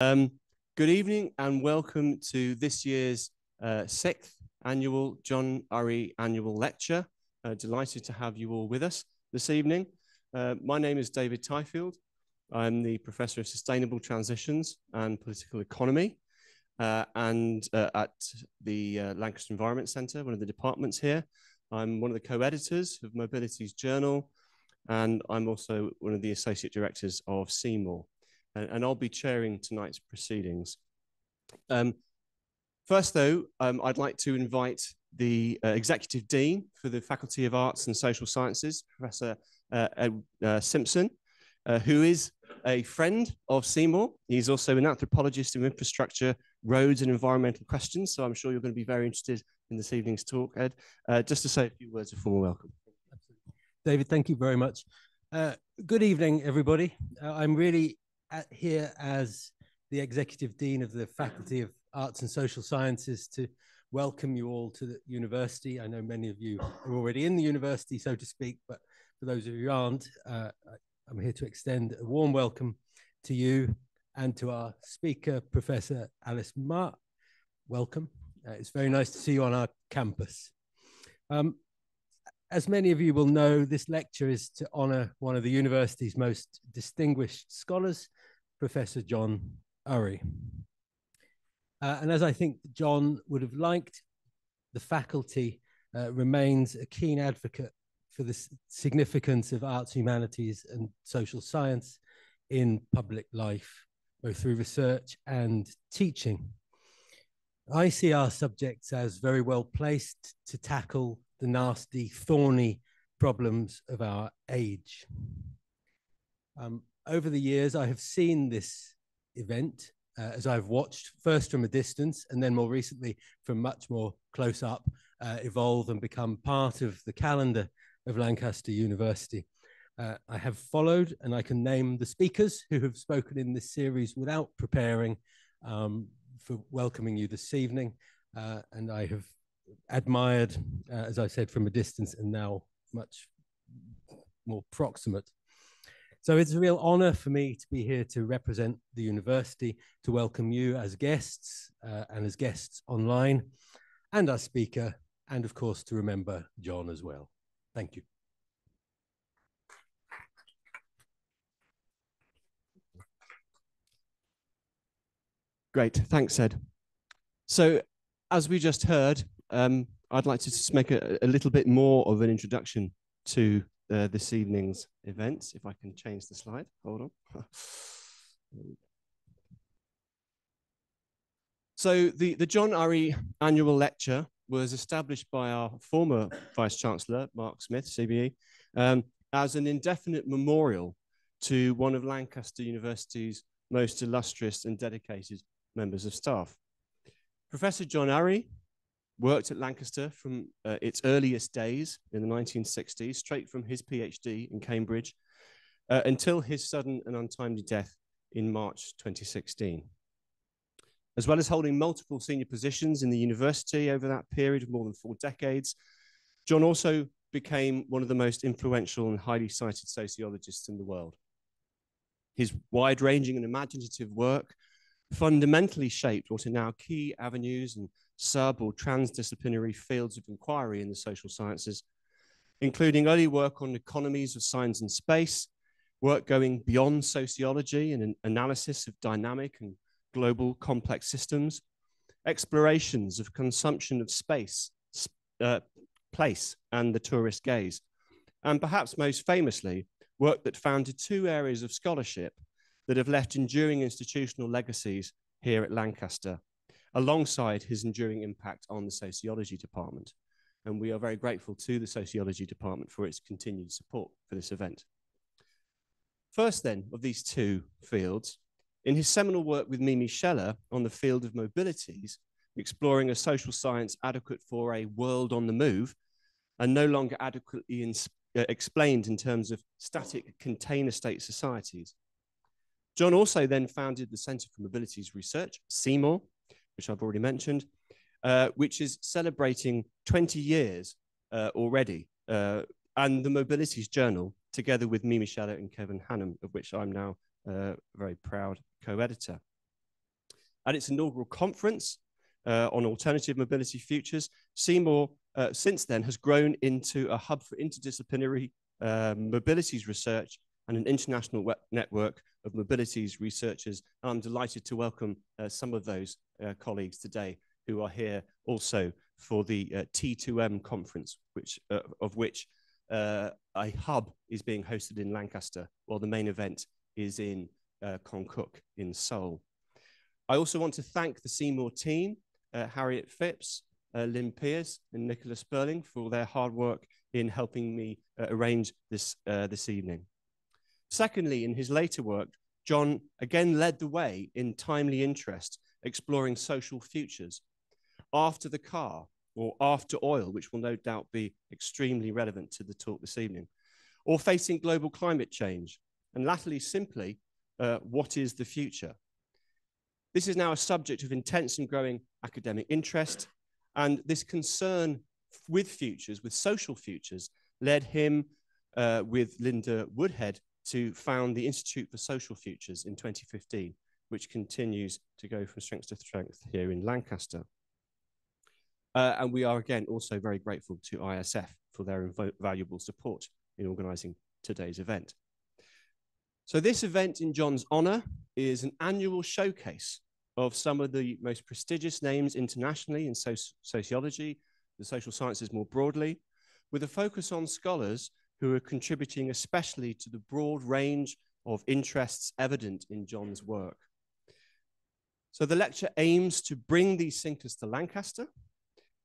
Um, good evening and welcome to this year's uh, sixth annual John Urry Annual Lecture. Uh, delighted to have you all with us this evening. Uh, my name is David Tyfield. I'm the Professor of Sustainable Transitions and Political Economy uh, and uh, at the uh, Lancaster Environment Centre, one of the departments here. I'm one of the co-editors of Mobilities Journal and I'm also one of the Associate Directors of CeMoRe and, and I'll be chairing tonight's proceedings. Um, first, though, um, I'd like to invite the uh, Executive Dean for the Faculty of Arts and Social Sciences, Professor uh, uh, Simpson, uh, who is a friend of CeMoRe. He's also an anthropologist in infrastructure, roads and environmental questions, so I'm sure you're going to be very interested in this evening's talk, Ed. Uh, just to say a few words of formal welcome. David, thank you very much. Uh, good evening, everybody. I'm really at, here as the Executive Dean of the Faculty of Arts and Social Sciences to welcome you all to the university. I know many of you are already in the university, so to speak, but for those of you who aren't, uh, I'm here to extend a warm welcome to you and to our speaker, Professor Alice Mah. Welcome. Uh, it's very nice to see you on our campus. Um, as many of you will know, this lecture is to honor one of the university's most distinguished scholars, Professor John Urry. Uh, and as I think John would have liked, the faculty uh, remains a keen advocate for the significance of arts, humanities, and social science in public life, both through research and teaching. I see our subjects as very well placed to tackle the nasty, thorny problems of our age. Um, over the years, I have seen this event uh, as I've watched first from a distance and then more recently from much more close up uh, evolve and become part of the calendar of Lancaster University. Uh, I have followed and I can name the speakers who have spoken in this series without preparing um, for welcoming you this evening. Uh, and I have admired, uh, as I said, from a distance and now much more proximate. So it's a real honor for me to be here to represent the university, to welcome you as guests uh, and as guests online, and our speaker, and of course to remember John as well. Thank you. Great, thanks, Ed. So, as we just heard, um, I'd like to just make a, a, little bit more of an introduction to uh, this evening's events. If I can change the slide, hold on. so the, the John Urry annual lecture was established by our former Vice Chancellor, Mark Smith, CBE, um, as an indefinite memorial to one of Lancaster University's most illustrious and dedicated members of staff. Professor John Urry worked at Lancaster from uh, its earliest days in the 1960s, straight from his PhD in Cambridge, uh, until his sudden and untimely death in March 2016. As well as holding multiple senior positions in the university over that period of more than four decades, John also became one of the most influential and highly cited sociologists in the world. His wide ranging and imaginative work fundamentally shaped what are now key avenues and sub or transdisciplinary fields of inquiry in the social sciences, including early work on economies of science and space, work going beyond sociology and an analysis of dynamic and global complex systems, explorations of consumption of space, uh, place, and the tourist gaze, and perhaps most famously, work that founded two areas of scholarship that have left enduring institutional legacies here at Lancaster alongside his enduring impact on the sociology department. And we are very grateful to the sociology department for its continued support for this event. First, then, of these two fields, in his seminal work with Mimi Scheller on the field of mobilities, exploring a social science adequate for a world on the move and no longer adequately in, uh, explained in terms of static container state societies. John also then founded the Centre for Mobilities Research, CeMoRe, which I've already mentioned, uh, which is celebrating 20 years uh, already, uh, and the Mobilities Journal, together with Mimi Scheller and Kevin Hannam, of which I'm now a uh, very proud co-editor. At its inaugural conference uh, on alternative mobility futures, CeMoRe uh, since then has grown into a hub for interdisciplinary mobilities research and an international network of mobilities researchers. And I'm delighted to welcome uh, some of those uh, colleagues today who are here also for the uh, T2M conference, which, uh, of which uh, a hub is being hosted in Lancaster, while the main event is in uh, Konkuk in Seoul. I also want to thank the CeMoRe team, Harriet Phipps, Lynn Pierce, and Nicholas Sperling for their hard work in helping me arrange this, this evening. Secondly, in his later work, John again led the way in timely interest, exploring social futures. After the car or after oil, which will no doubt be extremely relevant to the talk this evening, or facing global climate change. And latterly, simply, uh, what is the future? This is now a subject of intense and growing academic interest, and this concern with futures, with social futures, led him uh, with Linda Woodhead to found the Institute for Social Futures in 2015, which continues to go from strength to strength here in Lancaster. Uh, and we are again also very grateful to ISF for their invaluable support in organising today's event. So this event in John's honour is an annual showcase of some of the most prestigious names internationally in soci sociology, the social sciences more broadly, with a focus on scholars who are contributing especially to the broad range of interests evident in John's work. So the lecture aims to bring these thinkers to Lancaster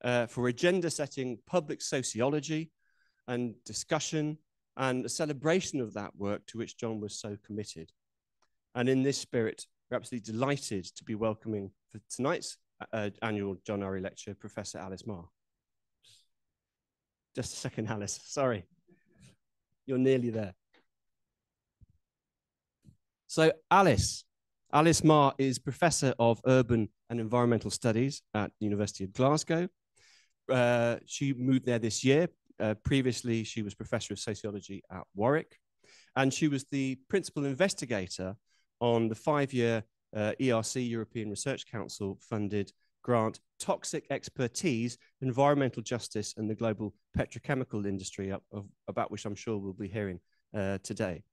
uh, for agenda setting public sociology and discussion and a celebration of that work to which John was so committed. And in this spirit, we're absolutely delighted to be welcoming for tonight's uh, annual John Urry lecture, Professor Alice Mah. Just a second, Alice, sorry. You're nearly there. So Alice, Alice Mah is Professor of Urban and Environmental Studies at the University of Glasgow. Uh, she moved there this year. Uh, previously, she was Professor of Sociology at Warwick. And she was the principal investigator on the five-year uh, ERC, European Research Council, funded grant Toxic Expertise, Environmental Justice and the Global Petrochemical Industry, of, about which I'm sure we'll be hearing uh, today.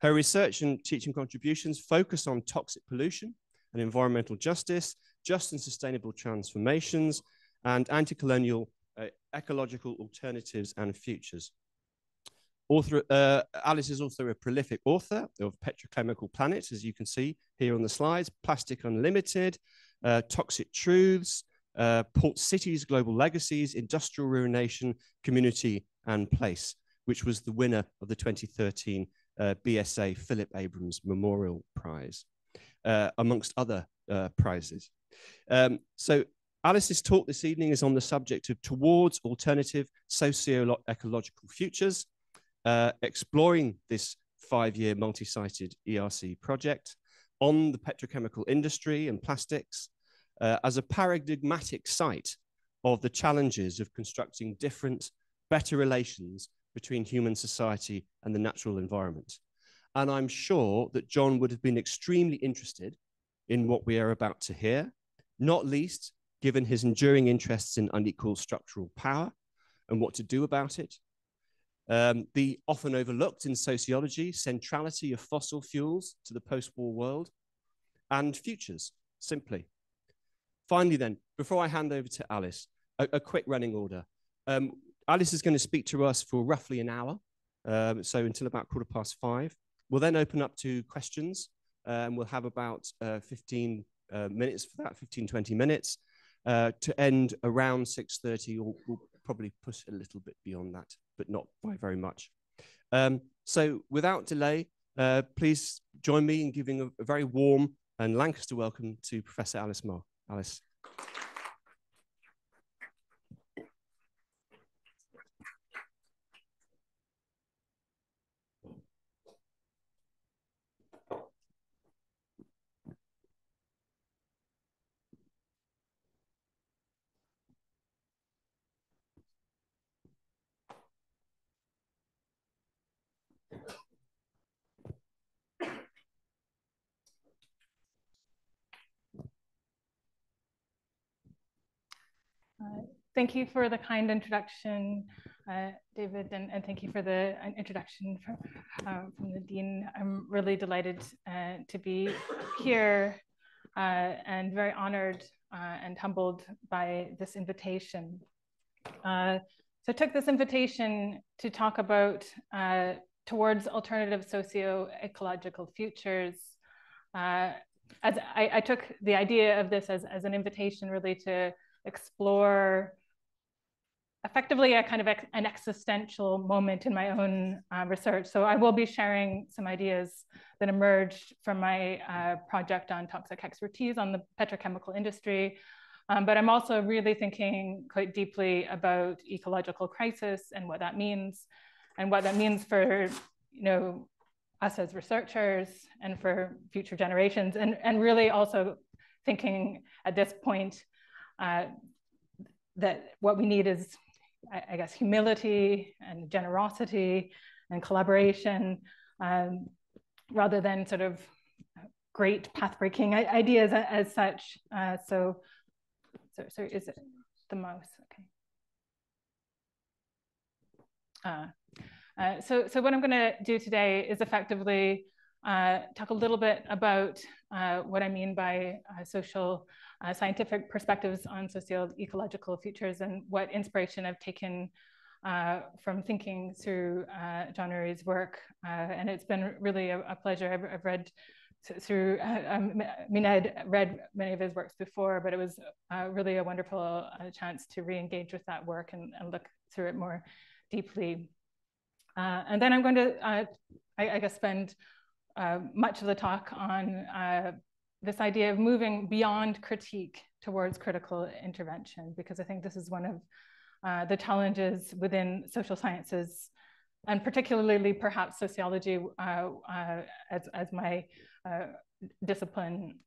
Her research and teaching contributions focus on toxic pollution and environmental justice, just and sustainable transformations, and anti-colonial uh, ecological alternatives and futures. Author, uh, Alice is also a prolific author of Petrochemical Planets, as you can see here on the slides, Plastic Unlimited, uh, Toxic Truths, uh, Port Cities, Global Legacies, Industrial Ruination, Community and Place, which was the winner of the 2013 uh, BSA Philip Abrams Memorial Prize, uh, amongst other uh, prizes. Um, so Alice's talk this evening is on the subject of towards alternative socio-ecological futures, exploring this five-year multi-sited ERC project, on the petrochemical industry and plastics uh, as a paradigmatic site of the challenges of constructing different, better relations between human society and the natural environment. And I'm sure that John would have been extremely interested in what we are about to hear, not least given his enduring interests in unequal structural power and what to do about it, um, the often overlooked in sociology centrality of fossil fuels to the post war world and futures, simply. Finally, then, before I hand over to Alice, a, a quick running order. Um, Alice is going to speak to us for roughly an hour, um, so until about quarter past five. We'll then open up to questions, and um, we'll have about uh, 15 uh, minutes for that, 15, 20 minutes, uh, to end around 6.30, or we'll probably push a little bit beyond that but not by very much. Um, so without delay, uh, please join me in giving a, a, very warm and Lancaster welcome to Professor Alice Mah. Alice. Thank you for the kind introduction, uh, David, and, and, thank you for the uh, introduction from, uh, from the Dean. I'm really delighted uh, to be here uh, and very honored uh, and humbled by this invitation. so I took this invitation to talk about towards alternative socio-ecological futures. as I, I, took the idea of this as, as an invitation really to explore effectively a kind of ex an existential moment in my own uh, research. So I will be sharing some ideas that emerged from my uh, project on toxic expertise on the petrochemical industry. Um, but I'm also really thinking quite deeply about ecological crisis and what that means and what that means for, you know, us as researchers and for future generations and, and really also thinking at this point uh, that what we need is I, guess, humility and generosity and collaboration um, rather than sort of great path-breaking ideas as such. Uh, so, so, so is it the mouse? Okay. Uh, uh, so, so what I'm going to do today is effectively uh, talk a little bit about uh, what I mean by uh, social uh, scientific perspectives on socio-ecological futures and what inspiration I've taken uh, from thinking through uh, John Urry's work. Uh, and it's been really a, a pleasure. I've, I've, read through, uh, um, I mean, I'd read many of his works before, but it was uh, really a wonderful chance to re-engage with that work and, and, look through it more deeply. and then I'm going to, I, I, guess, spend much of the talk on this idea of moving beyond critique towards critical intervention, because I think this is one of uh, the challenges within social sciences, and particularly perhaps sociology uh, uh, as, as my uh, discipline.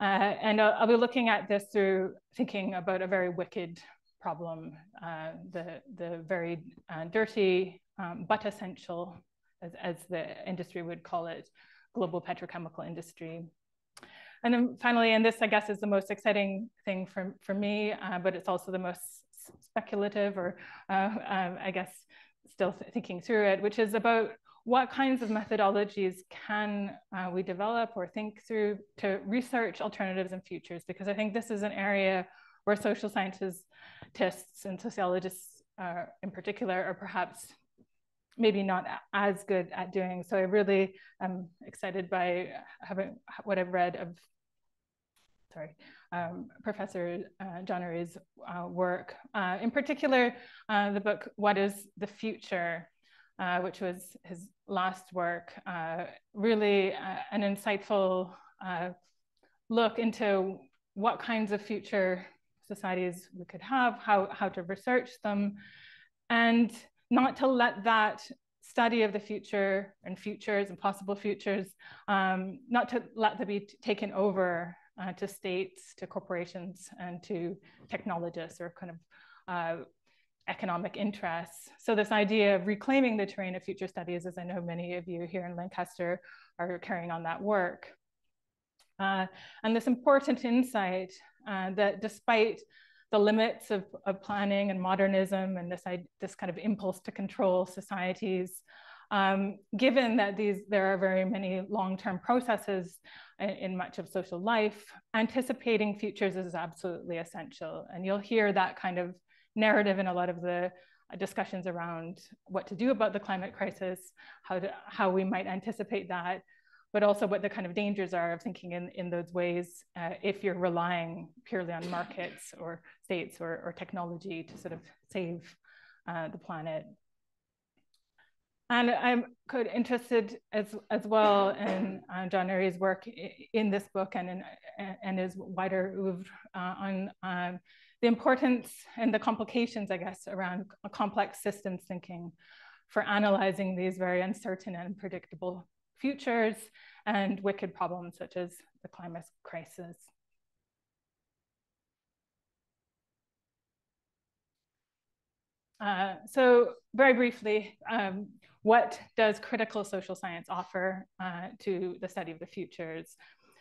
Uh, and I'll, I'll, be looking at this through thinking about a very wicked problem, uh, the, the very dirty um, but essential, as, as the industry would call it, global petrochemical industry. And then finally, and this I guess is the most exciting thing for, for me, uh, but it's also the most speculative or uh, uh, I guess still th thinking through it, which is about what kinds of methodologies can uh, we develop or think through to research alternatives and futures? Because I think this is an area where social scientists and sociologists uh, in particular are perhaps maybe not as good at doing. So I really am excited by having what I've read of sorry, um, Professor uh, uh, work. Uh, in particular, uh, the book, What is the Future, uh, which was his last work, uh, really an insightful look into what kinds of future societies we could have, how, how to research them, and not to let that study of the future and futures and possible futures, um, not to let them be taken over uh, to states, to corporations, and to technologists or kind of uh, economic interests. So this idea of reclaiming the terrain of future studies, as I know many of you here in Lancaster are carrying on that work. Uh, and this important insight uh, that despite the limits of, of, planning and modernism and this, this kind of impulse to control societies, um, given that these there are very many long-term processes in, in, much of social life, anticipating futures is absolutely essential. And you'll hear that kind of narrative in a lot of the discussions around what to do about the climate crisis, how, to, how we might anticipate that, but also what the kind of dangers are of thinking in, in those ways uh, if you're relying purely on markets or states or, or technology to sort of save uh, the planet. And I'm interested as, as well in uh, John Urry's work in this book and in and his wider oeuvre uh, on um, the importance and the complications, I guess, around complex systems thinking for analyzing these very uncertain and unpredictable futures and wicked problems such as the climate crisis. Uh, so very briefly, um, what does critical social science offer uh, to the study of the futures?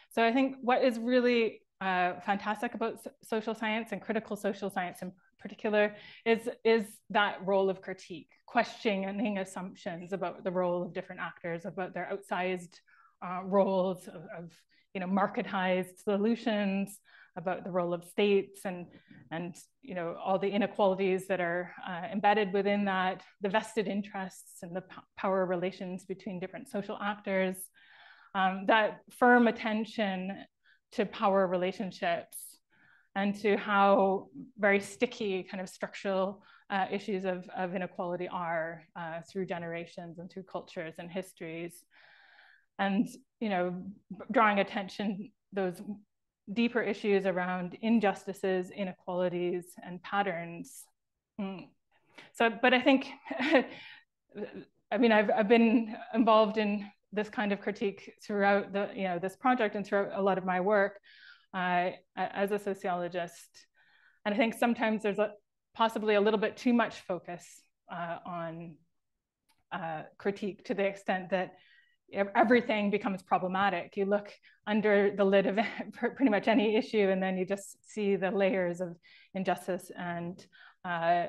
So I think what is really uh, fantastic about social science and critical social science in particular is, is that role of critique, questioning assumptions about the role of different actors, about their outsized uh, roles of, of, you know, marketized solutions, about the role of states and, and you know, all the inequalities that are uh, embedded within that, the vested interests and the power relations between different social actors, um, that firm attention to power relationships and to how very sticky kind of structural uh, issues of, of inequality are uh, through generations and through cultures and histories. And, you know, drawing attention those deeper issues around injustices, inequalities, and patterns. Mm. So, but I think, I mean, I've, I've been involved in this kind of critique throughout the, you know, this project and throughout a lot of my work uh, as a sociologist. And I think sometimes there's a, possibly a little bit too much focus uh, on uh, critique to the extent that everything becomes problematic. You look under the lid of pretty much any issue, and then you just see the layers of injustice and uh,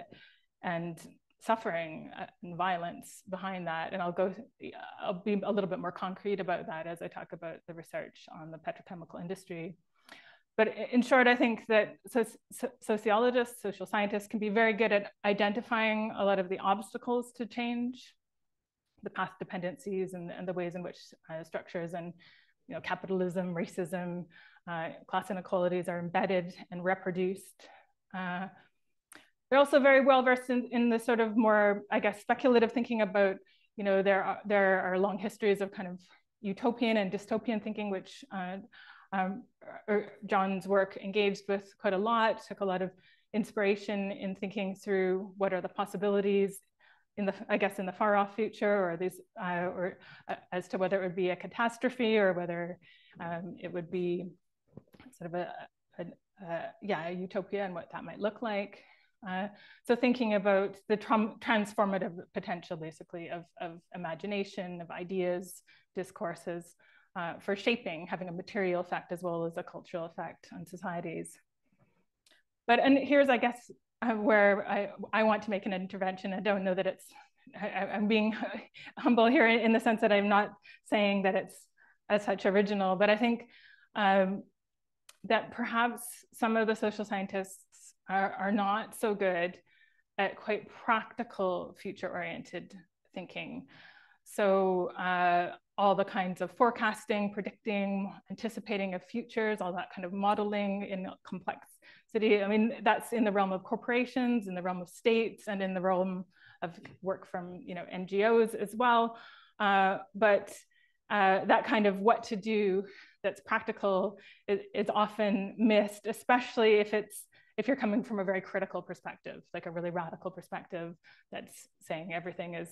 and suffering uh, and violence behind that. And I'll go, I'll be a little bit more concrete about that as I talk about the research on the petrochemical industry. But in short, I think that so, so sociologists, social scientists can be very good at identifying a lot of the obstacles to change, the path dependencies and, and the ways in which uh, structures and you know, capitalism, racism, uh, class inequalities are embedded and reproduced. Uh, they're also very well versed in, in the sort of more, I guess, speculative thinking about, you know, there are, there are long histories of kind of utopian and dystopian thinking, which uh, um, er, John's work engaged with quite a lot, took a lot of inspiration in thinking through what are the possibilities in the, I guess, in the far off future, or these, uh, or uh, as to whether it would be a catastrophe or whether um, it would be sort of a, a, a, yeah, a utopia and what that might look like. Uh, so thinking about the transformative potential, basically, of, of imagination, of ideas, discourses, uh, for shaping, having a material effect as well as a cultural effect on societies. But, and here's, I guess, uh, where I, I want to make an intervention. I don't know that it's, I, am being humble here in the sense that I'm not saying that it's as such original, but I think um, that perhaps some of the social scientists are, are not so good at quite practical future oriented thinking. So uh, all the kinds of forecasting, predicting, anticipating of futures, all that kind of modeling in complexity. I mean, that's in the realm of corporations, in the realm of states, and in the realm of work from you know NGOs as well. Uh, but uh, that kind of what to do that's practical is, is often missed, especially if it's if you're coming from a very critical perspective, like a really radical perspective that's saying everything is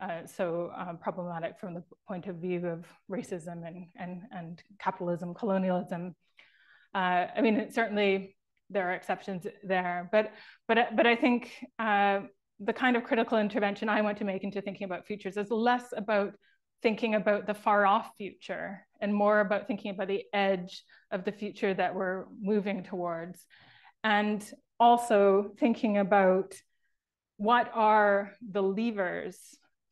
uh, so um, problematic from the point of view of racism and, and, and capitalism, colonialism. Uh, I mean, it certainly there are exceptions there, but, but, but I think uh, the kind of critical intervention I want to make into thinking about futures is less about thinking about the far off future and more about thinking about the edge of the future that we're moving towards. And also thinking about what are the levers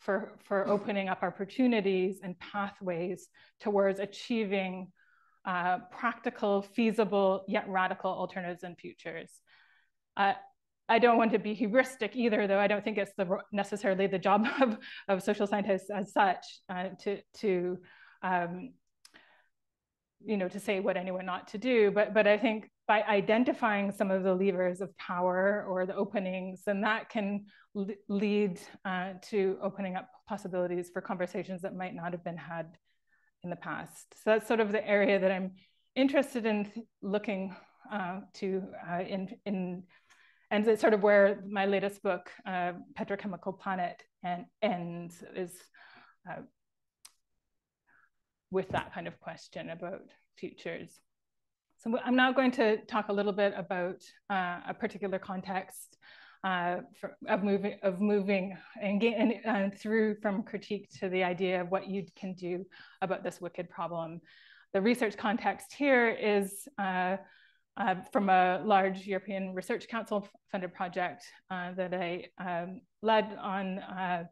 for, for opening up opportunities and pathways towards achieving uh, practical, feasible, yet radical alternatives and futures. Uh, I don't want to be heuristic either, though I don't think it's the, necessarily the job of, of social scientists as such uh, to, to um, you know, to say what anyone not to do. But, but I think by identifying some of the levers of power or the openings, then that can lead uh, to opening up possibilities for conversations that might not have been had in the past. So that's sort of the area that I'm interested in looking uh, to uh, in, in, and it's sort of where my latest book, uh, Petrochemical Planet, and ends is uh, with that kind of question about futures. So I'm now going to talk a little bit about uh, a particular context uh, for, of moving of moving and, uh, through from critique to the idea of what you can do about this wicked problem. The research context here is uh, uh, from a large European Research Council funded project uh, that I um, led on. Uh,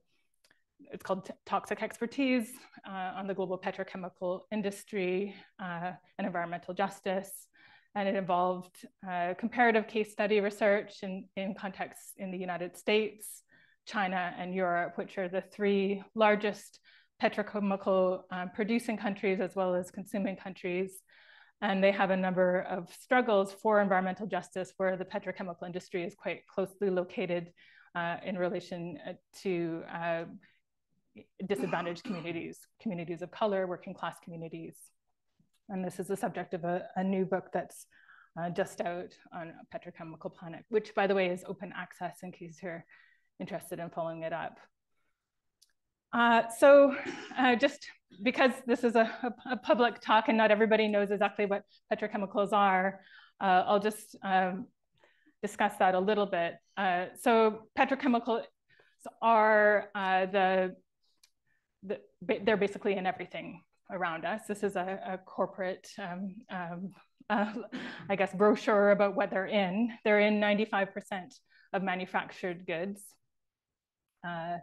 it's called Toxic Expertise on the global petrochemical industry and environmental justice. And it involved uh, comparative case study research in, in contexts in the United States, China, and Europe, which are the three largest petrochemical producing countries as well as consuming countries and they have a number of struggles for environmental justice where the petrochemical industry is quite closely located uh, in relation uh, to uh, disadvantaged communities, communities of color, working class communities. And this is the subject of a, a new book that's uh, just out on Petrochemical Planet, which by the way is open access in case you're interested in following it up. Uh, so uh, just because this is a, a, public talk and not everybody knows exactly what petrochemicals are, uh, I'll just um, discuss that a little bit. Uh, so petrochemicals are uh, the, the, they're basically in everything around us. This is a, a corporate, um, um, I guess, brochure about what they're in. They're in 95% of manufactured goods. Uh,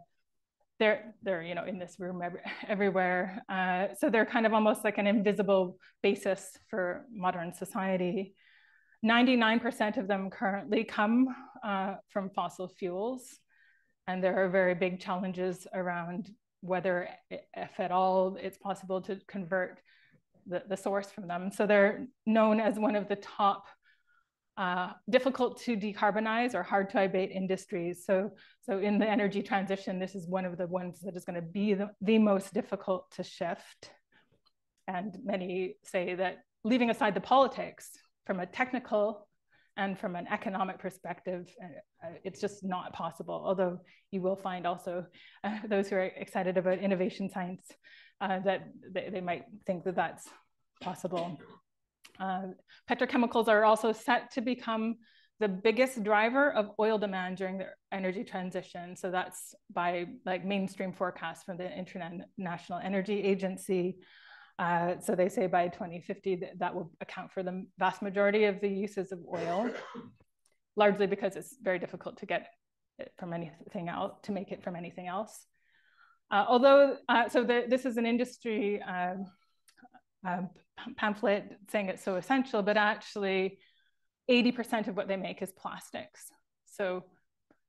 they're they're you know in this room every, everywhere. Uh, so they're kind of almost like an invisible basis for modern society. 99% of them currently come uh, from fossil fuels, and there are very big challenges around whether, if at all, it's possible to convert the, the source from them. So they're known as one of the top uh, difficult to decarbonize or hard to abate industries. So, so in the energy transition, this is one of the ones that is going to be the, the most difficult to shift. And many say that leaving aside the politics from a technical and from an economic perspective, uh, it's just not possible. Although you will find also uh, those who are excited about innovation science uh, that they, they might think that that's possible. Uh, petrochemicals are also set to become the biggest driver of oil demand during the energy transition. So that's by like mainstream forecasts from the International Energy Agency. Uh, so they say by 2050 that, that will account for the vast majority of the uses of oil, largely because it's very difficult to get it from anything else, to make it from anything else. Uh, although, uh, so the, this is an industry um, um, pamphlet saying it's so essential, but actually 80% of what they make is plastics. So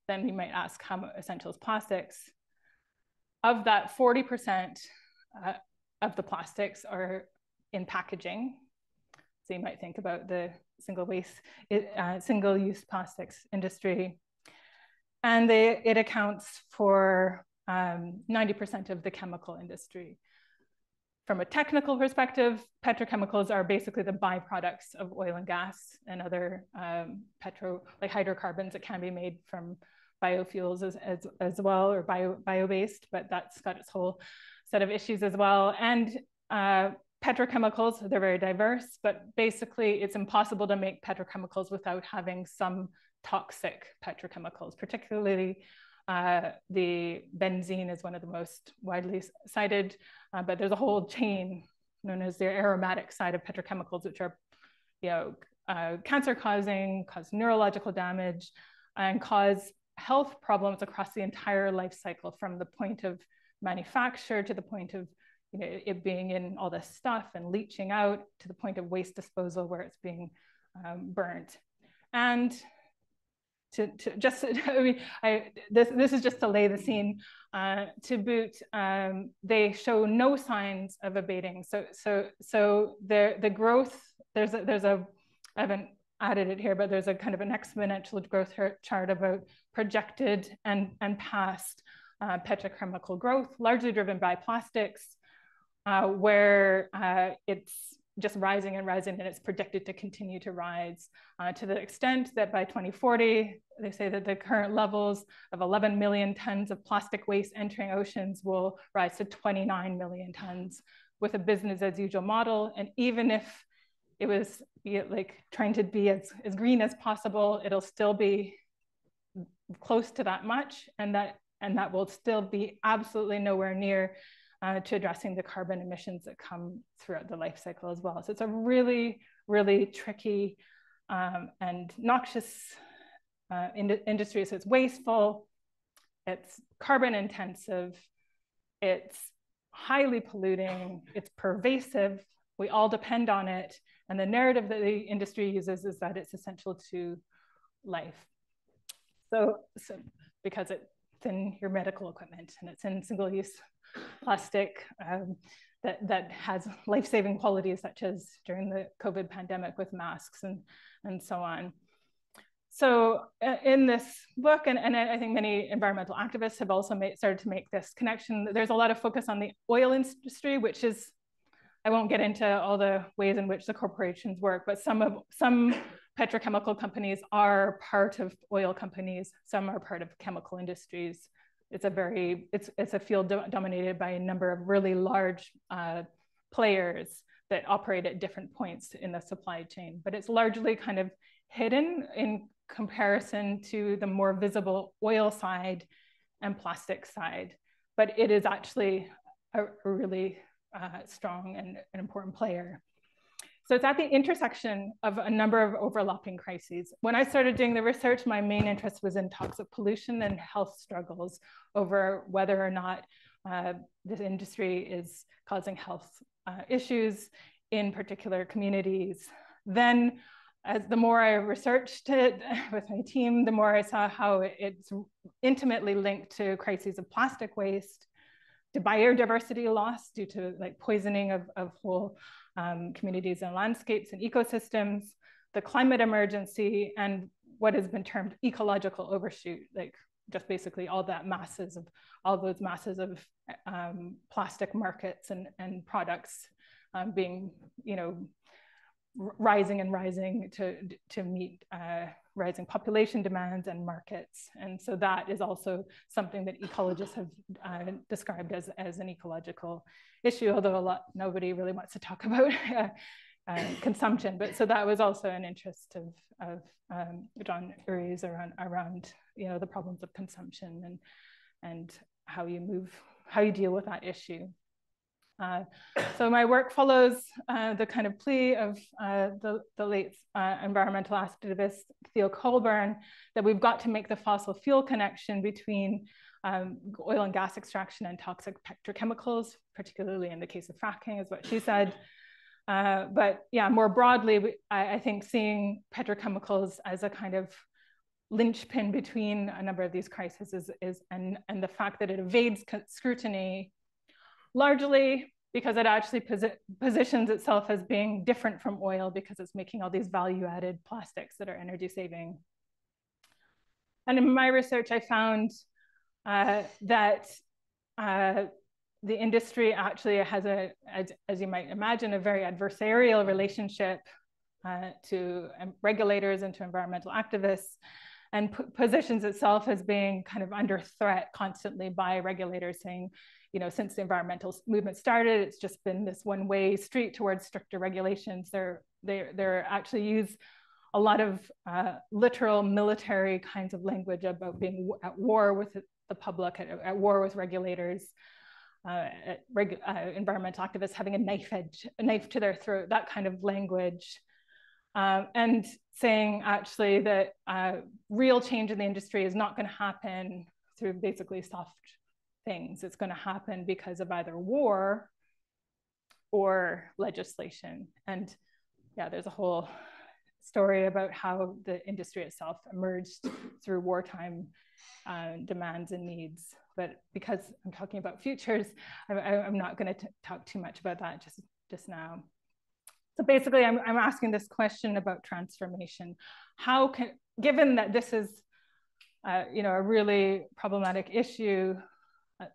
then we might ask how essential is plastics? Of that, 40% uh, of the plastics are in packaging. So you might think about the single waste, uh, single use plastics industry. And they, it accounts for 90% um, of the chemical industry. From a technical perspective, petrochemicals are basically the byproducts of oil and gas and other um, petro, like hydrocarbons that can be made from biofuels as, as, as well, or bio, bio-based, but that's got its whole set of issues as well. And uh, petrochemicals, they're very diverse, but basically it's impossible to make petrochemicals without having some toxic petrochemicals, particularly uh, the benzene is one of the most widely cited, uh, but there's a whole chain known as the aromatic side of petrochemicals, which are, you know, uh, cancer causing, cause neurological damage, and cause health problems across the entire life cycle from the point of manufacture to the point of you know, it being in all this stuff and leaching out to the point of waste disposal where it's being um, burnt. And to, to just, I mean, I, this, this is just to lay the scene. Uh, to boot, um, they show no signs of abating. So, so, so the, the growth, there's a, there's a, I haven't added it here, but there's a kind of an exponential growth chart about projected and, and past uh, petrochemical growth, largely driven by plastics, uh, where uh, it's just rising and rising, and it's predicted to continue to rise uh, to the extent that by 2040, they say that the current levels of 11 million tons of plastic waste entering oceans will rise to 29 million tons with a business as usual model. And even if it was like trying to be as, as green as possible, it'll still be close to that much, and that and that will still be absolutely nowhere near uh, to addressing the carbon emissions that come throughout the life cycle as well. So it's a really, really tricky um, and noxious uh, in industry. So it's wasteful, it's carbon intensive, it's highly polluting, it's pervasive. We all depend on it. And the narrative that the industry uses is that it's essential to life. So, so because it's in your medical equipment and it's in single-use plastic um, that, that has life-saving qualities such as during the COVID pandemic with masks and, and so on. So uh, in this book, and, and I think many environmental activists have also made, started to make this connection, there's a lot of focus on the oil industry, which is, I won't get into all the ways in which the corporations work, but some of some petrochemical companies are part of oil companies, some are part of chemical industries. It's a very, it's, it's a field do dominated by a number of really large uh, players that operate at different points in the supply chain, but it's largely kind of hidden in comparison to the more visible oil side and plastic side. But it is actually a, a really uh, strong and an important player. So it's at the intersection of a number of overlapping crises. When I started doing the research, my main interest was in toxic pollution and health struggles over whether or not uh, this industry is causing health uh, issues in particular communities. Then as the more I researched it with my team, the more I saw how it's intimately linked to crises of plastic waste, to biodiversity loss due to like poisoning of, of whole um, communities and landscapes and ecosystems, the climate emergency, and what has been termed ecological overshoot, like just basically all that masses of all those masses of um, plastic markets and, and products um, being, you know, rising and rising to, to meet uh, rising population demands and markets. And so that is also something that ecologists have uh, described as, as an ecological issue, although a lot, nobody really wants to talk about uh, uh, consumption. But so that was also an interest of, of um, John Urry's around, around, you know, the problems of consumption and, and how you move, how you deal with that issue. Uh, so my work follows uh, the kind of plea of uh, the, the, late uh, environmental activist Theo Colborn that we've got to make the fossil fuel connection between um, oil and gas extraction and toxic petrochemicals, particularly in the case of fracking, is what she said. Uh, but yeah, more broadly, I, I think seeing petrochemicals as a kind of linchpin between a number of these crises is, is and, and the fact that it evades scrutiny largely because it actually posi positions itself as being different from oil because it's making all these value added plastics that are energy saving. And in my research, I found uh, that uh, the industry actually has a, as, as, you might imagine, a very adversarial relationship uh, to um, regulators and to environmental activists and positions itself as being kind of under threat constantly by regulators saying, you know, since the environmental movement started, it's just been this one way street towards stricter regulations. They're, they're, they're actually use a lot of uh, literal military kinds of language about being at war with the public, at, at war with regulators, uh, reg uh, environmental activists having a knife edge, a knife to their throat, that kind of language. Um, and saying actually that uh, real change in the industry is not going to happen through basically soft things. It's going to happen because of either war or legislation. And yeah, there's a whole story about how the industry itself emerged through wartime uh, demands and needs. But because I'm talking about futures, I, am not going to talk too much about that just, just now. So basically, I'm, I'm asking this question about transformation. How can, given that this is, uh, you know, a really problematic issue,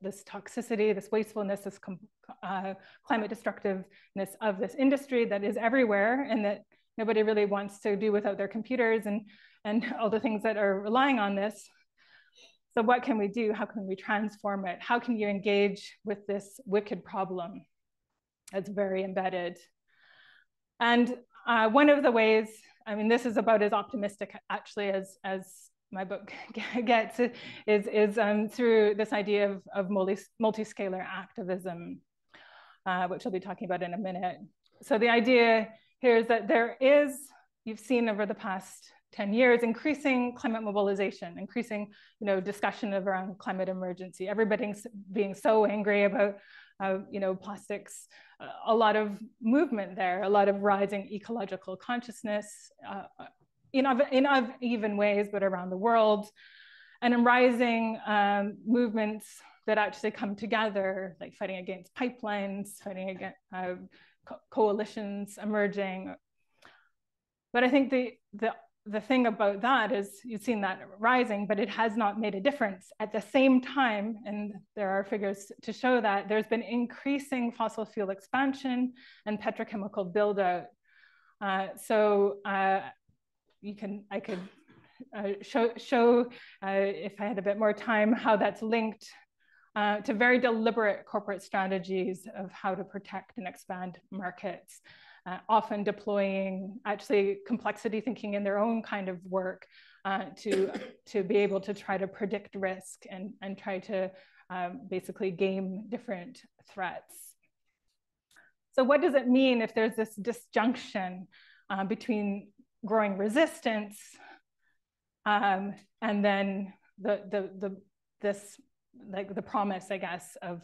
this toxicity, this wastefulness, this uh, climate destructiveness of this industry that is everywhere and that nobody really wants to do without their computers and, and all the things that are relying on this. So what can we do? How can we transform it? How can you engage with this wicked problem that's very embedded? And uh, one of the ways, I mean, this is about as optimistic actually as, as my book gets is, is um, through this idea of, of multi, multi-scalar activism, uh, which I'll be talking about in a minute. So the idea here is that there is you've seen over the past 10 years, increasing climate mobilization, increasing you know, discussion of around climate emergency, everybody's being so angry about uh, you know, plastics, a lot of movement there, a lot of rising ecological consciousness uh, in, in even ways, but around the world, and rising um, movements that actually come together, like fighting against pipelines, fighting against uh, co coalitions emerging. But I think the, the the thing about that is you've seen that rising, but it has not made a difference. At the same time, and there are figures to show that, there's been increasing fossil fuel expansion and petrochemical buildout. Uh, so uh, you can, I could uh, show, show uh, if I had a bit more time, how that's linked uh, to very deliberate corporate strategies of how to protect and expand markets uh, often deploying actually complexity thinking in their own kind of work uh, to, to be able to try to predict risk and, and try to um, basically game different threats. So what does it mean if there's this disjunction uh, between growing resistance um, and then the, the, the, this, like the promise, I guess, of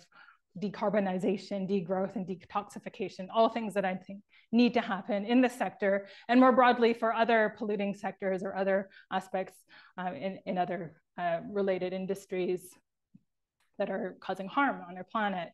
decarbonization, degrowth, and detoxification, all things that I think need to happen in the sector and more broadly for other polluting sectors or other aspects uh, in, in other uh, related industries that are causing harm on our planet.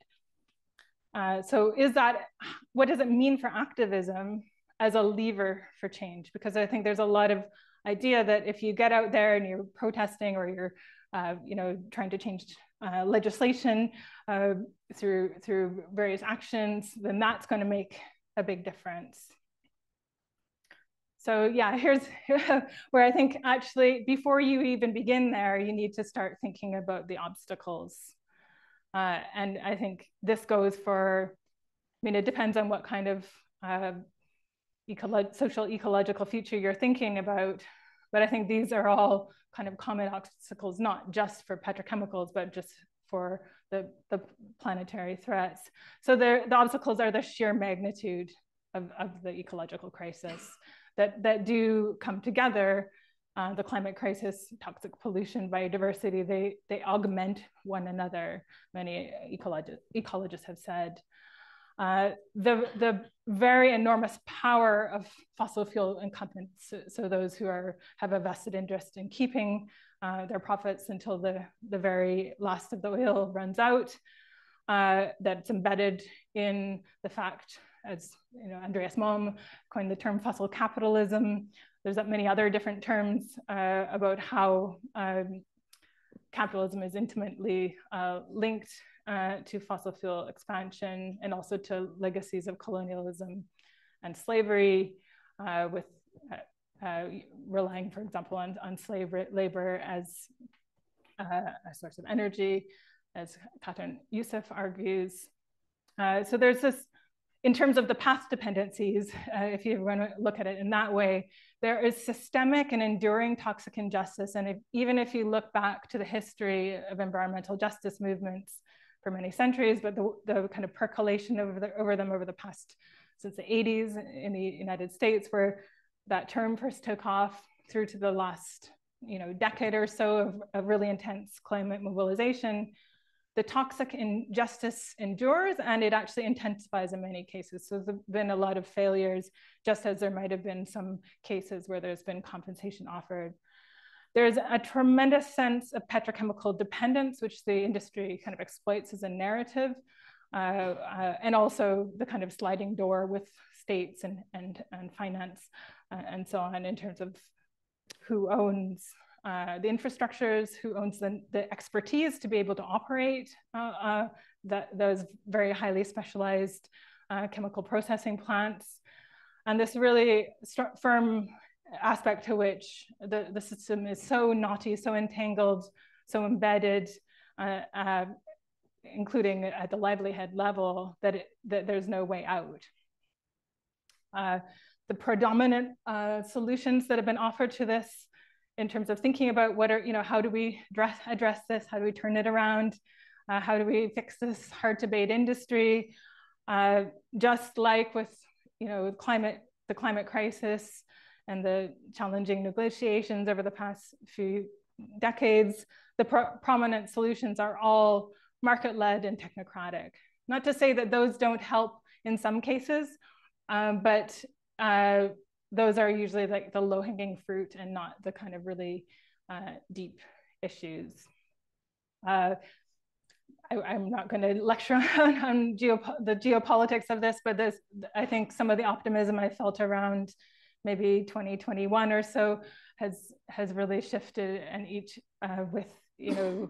Uh, so is that, what does it mean for activism as a lever for change? Because I think there's a lot of idea that if you get out there and you're protesting or you're, uh, you know, trying to change uh, legislation uh, through through various actions, then that's going to make a big difference. So yeah, here's where I think actually before you even begin there, you need to start thinking about the obstacles. Uh, and I think this goes for, I mean, it depends on what kind of uh, ecolo social ecological future you're thinking about. But I think these are all kind of common obstacles, not just for petrochemicals, but just for the, the planetary threats. So the, the obstacles are the sheer magnitude of, of the ecological crisis that, that do come together. Uh, the climate crisis, toxic pollution, biodiversity, they, they augment one another, many ecologi ecologists have said. Uh, the, the very enormous power of fossil fuel incumbents, so, so those who are, have a vested interest in keeping uh, their profits until the, the very last of the oil runs out. Uh, that's embedded in the fact, as you know, Andreas Malm coined the term fossil capitalism. There's many other different terms uh, about how um, capitalism is intimately uh, linked uh, to fossil fuel expansion and also to legacies of colonialism and slavery uh, with uh, relying, for example, on, on slave labor as uh, a source of energy, as Kathryn Yusoff argues. Uh, so there's this, in terms of the path dependencies, uh, if you want to look at it in that way, there is systemic and enduring toxic injustice. And if, even if you look back to the history of environmental justice movements for many centuries, but the, the kind of percolation over, the, over them over the past, since the 80s in the United States, where that term first took off through to the last you know, decade or so of, of really intense climate mobilization, the toxic injustice endures and it actually intensifies in many cases. So there's been a lot of failures, just as there might have been some cases where there's been compensation offered. There's a tremendous sense of petrochemical dependence, which the industry kind of exploits as a narrative, uh, uh, and also the kind of sliding door with states and, and, and finance uh, and so on in terms of who owns uh, the infrastructures, who owns the, the, expertise to be able to operate uh, uh those very highly specialized chemical processing plants. And this really firm aspect to which the, the system is so knotty, so entangled, so embedded, uh, including at the livelihood level, that, it, that there's no way out the predominant uh, solutions that have been offered to this in terms of thinking about what are, you know, how do we address, address this? How do we turn it around? Uh, how do we fix this hard to abate industry? Uh, just like with, you know, climate, the climate crisis and the challenging negotiations over the past few decades, the pro prominent solutions are all market-led and technocratic. Not to say that those don't help in some cases, um, but uh, those are usually like the low-hanging fruit and not the kind of really uh, deep issues. Uh, I, am not going to lecture on, on geop the geopolitics of this, but this, I think some of the optimism I felt around maybe 2021 or so has has really shifted, and each uh, with you know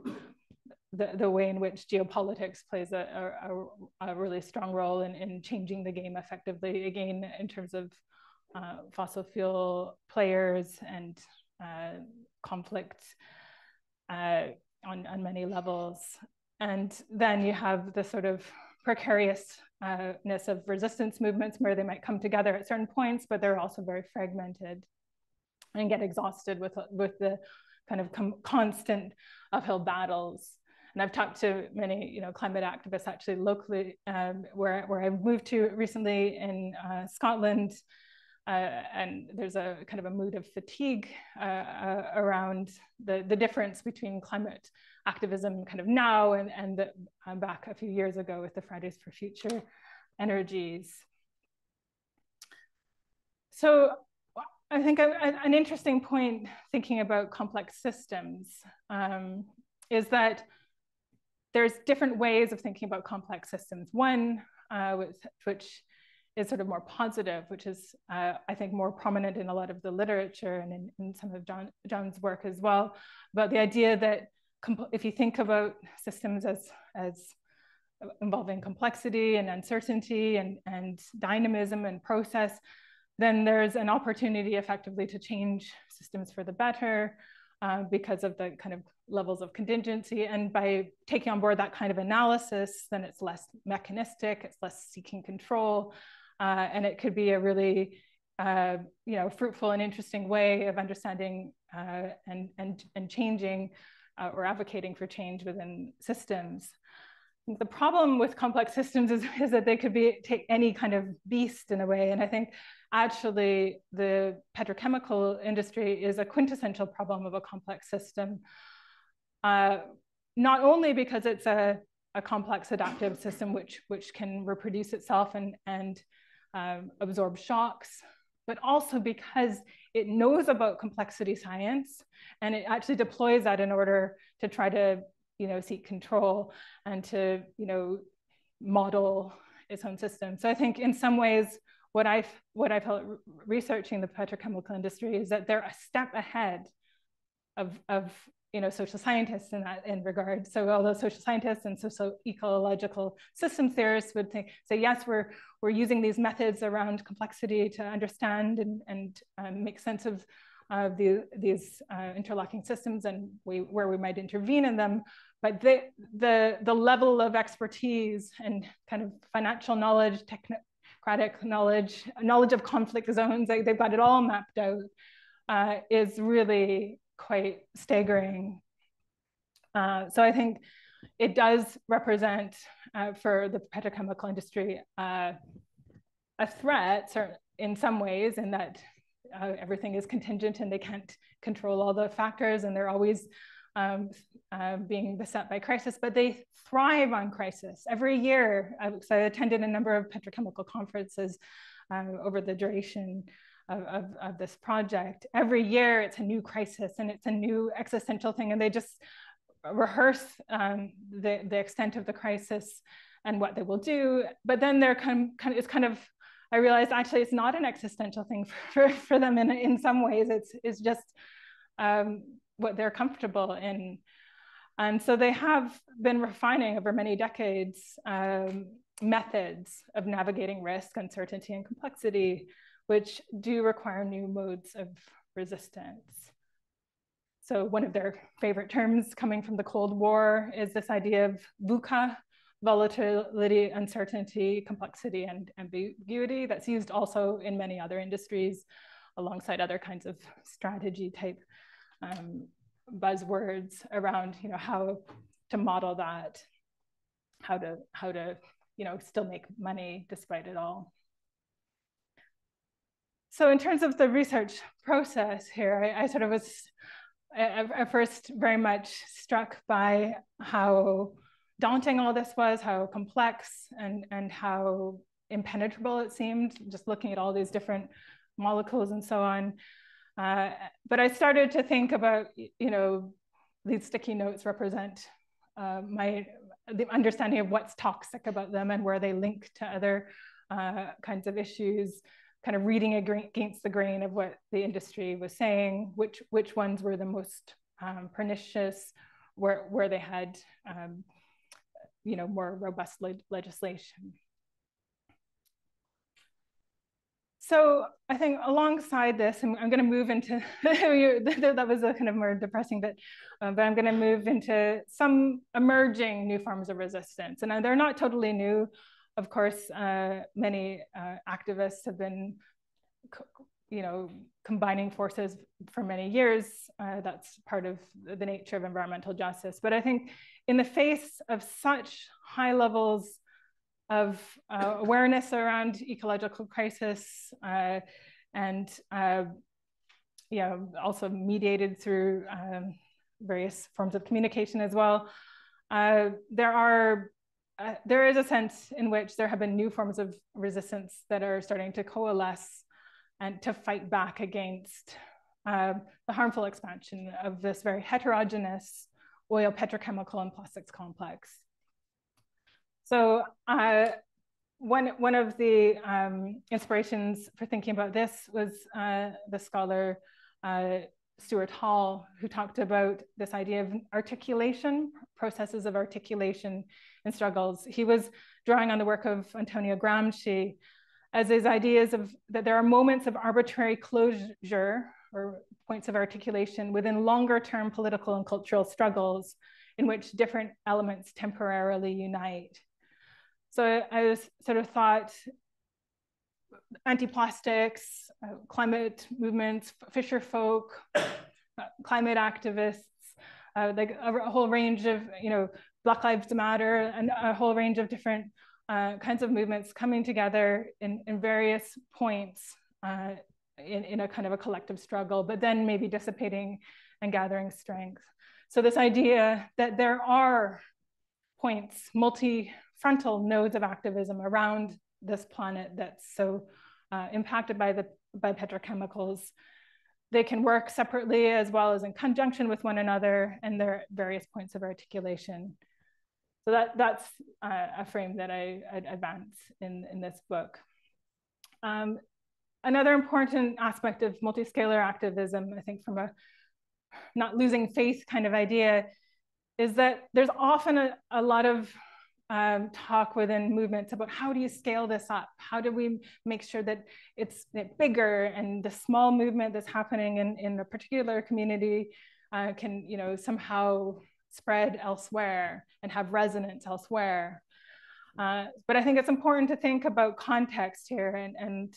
the, the way in which geopolitics plays a, a, a really strong role in, in changing the game effectively, again, in terms of uh, fossil fuel players and uh, conflict uh, on, on many levels. And then you have the sort of precariousness of resistance movements where they might come together at certain points, but they're also very fragmented and get exhausted with, with the kind of constant uphill battles. And I've talked to many, you know, climate activists actually locally, um, where, where I moved to recently in uh, Scotland, and there's a kind of a mood of fatigue uh, uh, around the, the difference between climate activism kind of now and, and the, back a few years ago with the Fridays for Future energies. So I think an interesting point thinking about complex systems um, is that there's different ways of thinking about complex systems. One, uh, with, which is sort of more positive, which is, uh, I think, more prominent in a lot of the literature and in, in some of John, John's work as well, about the idea that if you think about systems as, as involving complexity and uncertainty and, and dynamism and process, then there's an opportunity effectively to change systems for the better uh, because of the kind of levels of contingency. And by taking on board that kind of analysis, then it's less mechanistic, it's less seeking control, uh, and it could be a really uh, you know, fruitful and interesting way of understanding uh, and, and, and changing uh, or advocating for change within systems. The problem with complex systems is, is that they could be take any kind of beast in a way. And I think actually the petrochemical industry is a quintessential problem of a complex system. Uh, not only because it's a, a complex adaptive system which, which can reproduce itself and, and um, absorb shocks, but also because it knows about complexity science and it actually deploys that in order to try to you know, seek control and to you know, model its own system. So I think in some ways, what I've what I've felt researching the petrochemical industry is that they're a step ahead of, of you know, social scientists in that in regard. So although social scientists and social ecological system theorists would think, say, yes, we're, we're using these methods around complexity to understand and, and um, make sense of uh, the, these uh, interlocking systems and we, where we might intervene in them. But the, the, the level of expertise and kind of financial knowledge, technocratic knowledge, knowledge of conflict zones, they, they've got it all mapped out, uh, is really quite staggering. Uh, so I think it does represent uh, for the petrochemical industry uh, a threat in some ways in that uh, everything is contingent and they can't control all the factors and they're always um, uh, being beset by crisis, but they thrive on crisis. Every year, I, I attended a number of petrochemical conferences uh, over the duration of, of, of, this project. Every year it's a new crisis and it's a new existential thing and they just rehearse um, the, the extent of the crisis and what they will do. But then they're kind of, kind of it's kind of, I realized actually it's not an existential thing for, for, for them in, in some ways. It's, it's just um, what they're comfortable in. And so they have been refining over many decades um, methods of navigating risk, uncertainty, and complexity which do require new modes of resistance. So one of their favorite terms coming from the Cold War is this idea of VUCA, volatility, uncertainty, complexity, and ambiguity that's used also in many other industries alongside other kinds of strategy type um, buzzwords around you know, how to model that, how to, how to you know, still make money despite it all. So in terms of the research process here, I, I sort of was at, at first very much struck by how daunting all this was, how complex and, and how impenetrable it seemed, just looking at all these different molecules and so on. Uh, but I started to think about, you know, these sticky notes represent uh, my the understanding of what's toxic about them and where they link to other uh, kinds of issues, kind of reading against the grain of what the industry was saying, which which ones were the most um, pernicious, where where they had um, you know more robust le legislation. So I think alongside this, I'm, I'm going to move into, that was a kind of more depressing bit, uh, but I'm going to move into some emerging new forms of resistance. And they're not totally new. Of course, uh, many uh, activists have been, you know, combining forces for many years. Uh, that's part of the nature of environmental justice. But I think in the face of such high levels of uh, awareness around ecological crisis uh, and uh, yeah, also mediated through um, various forms of communication as well. There are uh, there is a sense in which there have been new forms of resistance that are starting to coalesce and to fight back against uh, the harmful expansion of this very heterogeneous oil, petrochemical, and plastics complex. So uh, one, one of the um, inspirations for thinking about this was uh, the scholar uh, Stuart Hall, who talked about this idea of articulation, processes of articulation and struggles. He was drawing on the work of Antonio Gramsci as his ideas of that there are moments of arbitrary closure or points of articulation within longer term political and cultural struggles in which different elements temporarily unite. So I was sort of thought anti-plastics, uh, climate movements, fisher folk, uh, climate activists, uh, like a, a, whole range of, you know, Black Lives Matter and a whole range of different uh, kinds of movements coming together in, in various points uh, in, in a kind of a collective struggle, but then maybe dissipating and gathering strength. So this idea that there are points, multi frontal nodes of activism around this planet that's so uh, impacted by the by petrochemicals. They can work separately as well as in conjunction with one another, and there are various points of articulation. So that, that's uh, a frame that I, I advance in, in this book. Um, another important aspect of multiscalar activism, I think from a not losing faith kind of idea, is that there's often a, a lot of um, talk within movements about how do you scale this up? How do we make sure that it's bigger and the small movement that's happening in, in a particular community uh, can you know, somehow spread elsewhere and have resonance elsewhere. Uh, but I think it's important to think about context here and, and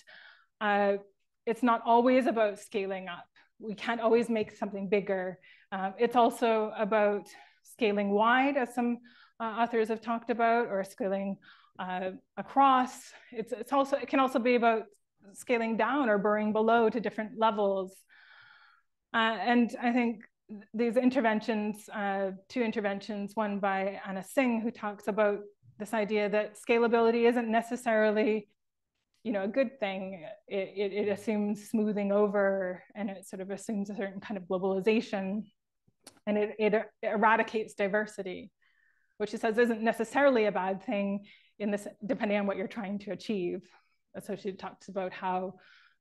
uh, it's not always about scaling up. We can't always make something bigger. Uh, it's also about scaling wide as some uh, authors have talked about or scaling uh, across. It's, it's also, it can also be about scaling down or burrowing below to different levels. Uh, and I think these interventions, uh, two interventions, one by Anna Tsing, who talks about this idea that scalability isn't necessarily you know, a good thing. It, it, it, assumes smoothing over and it sort of assumes a certain kind of globalization and it, it eradicates diversity which she says isn't necessarily a bad thing in this, depending on what you're trying to achieve. So she talks about how,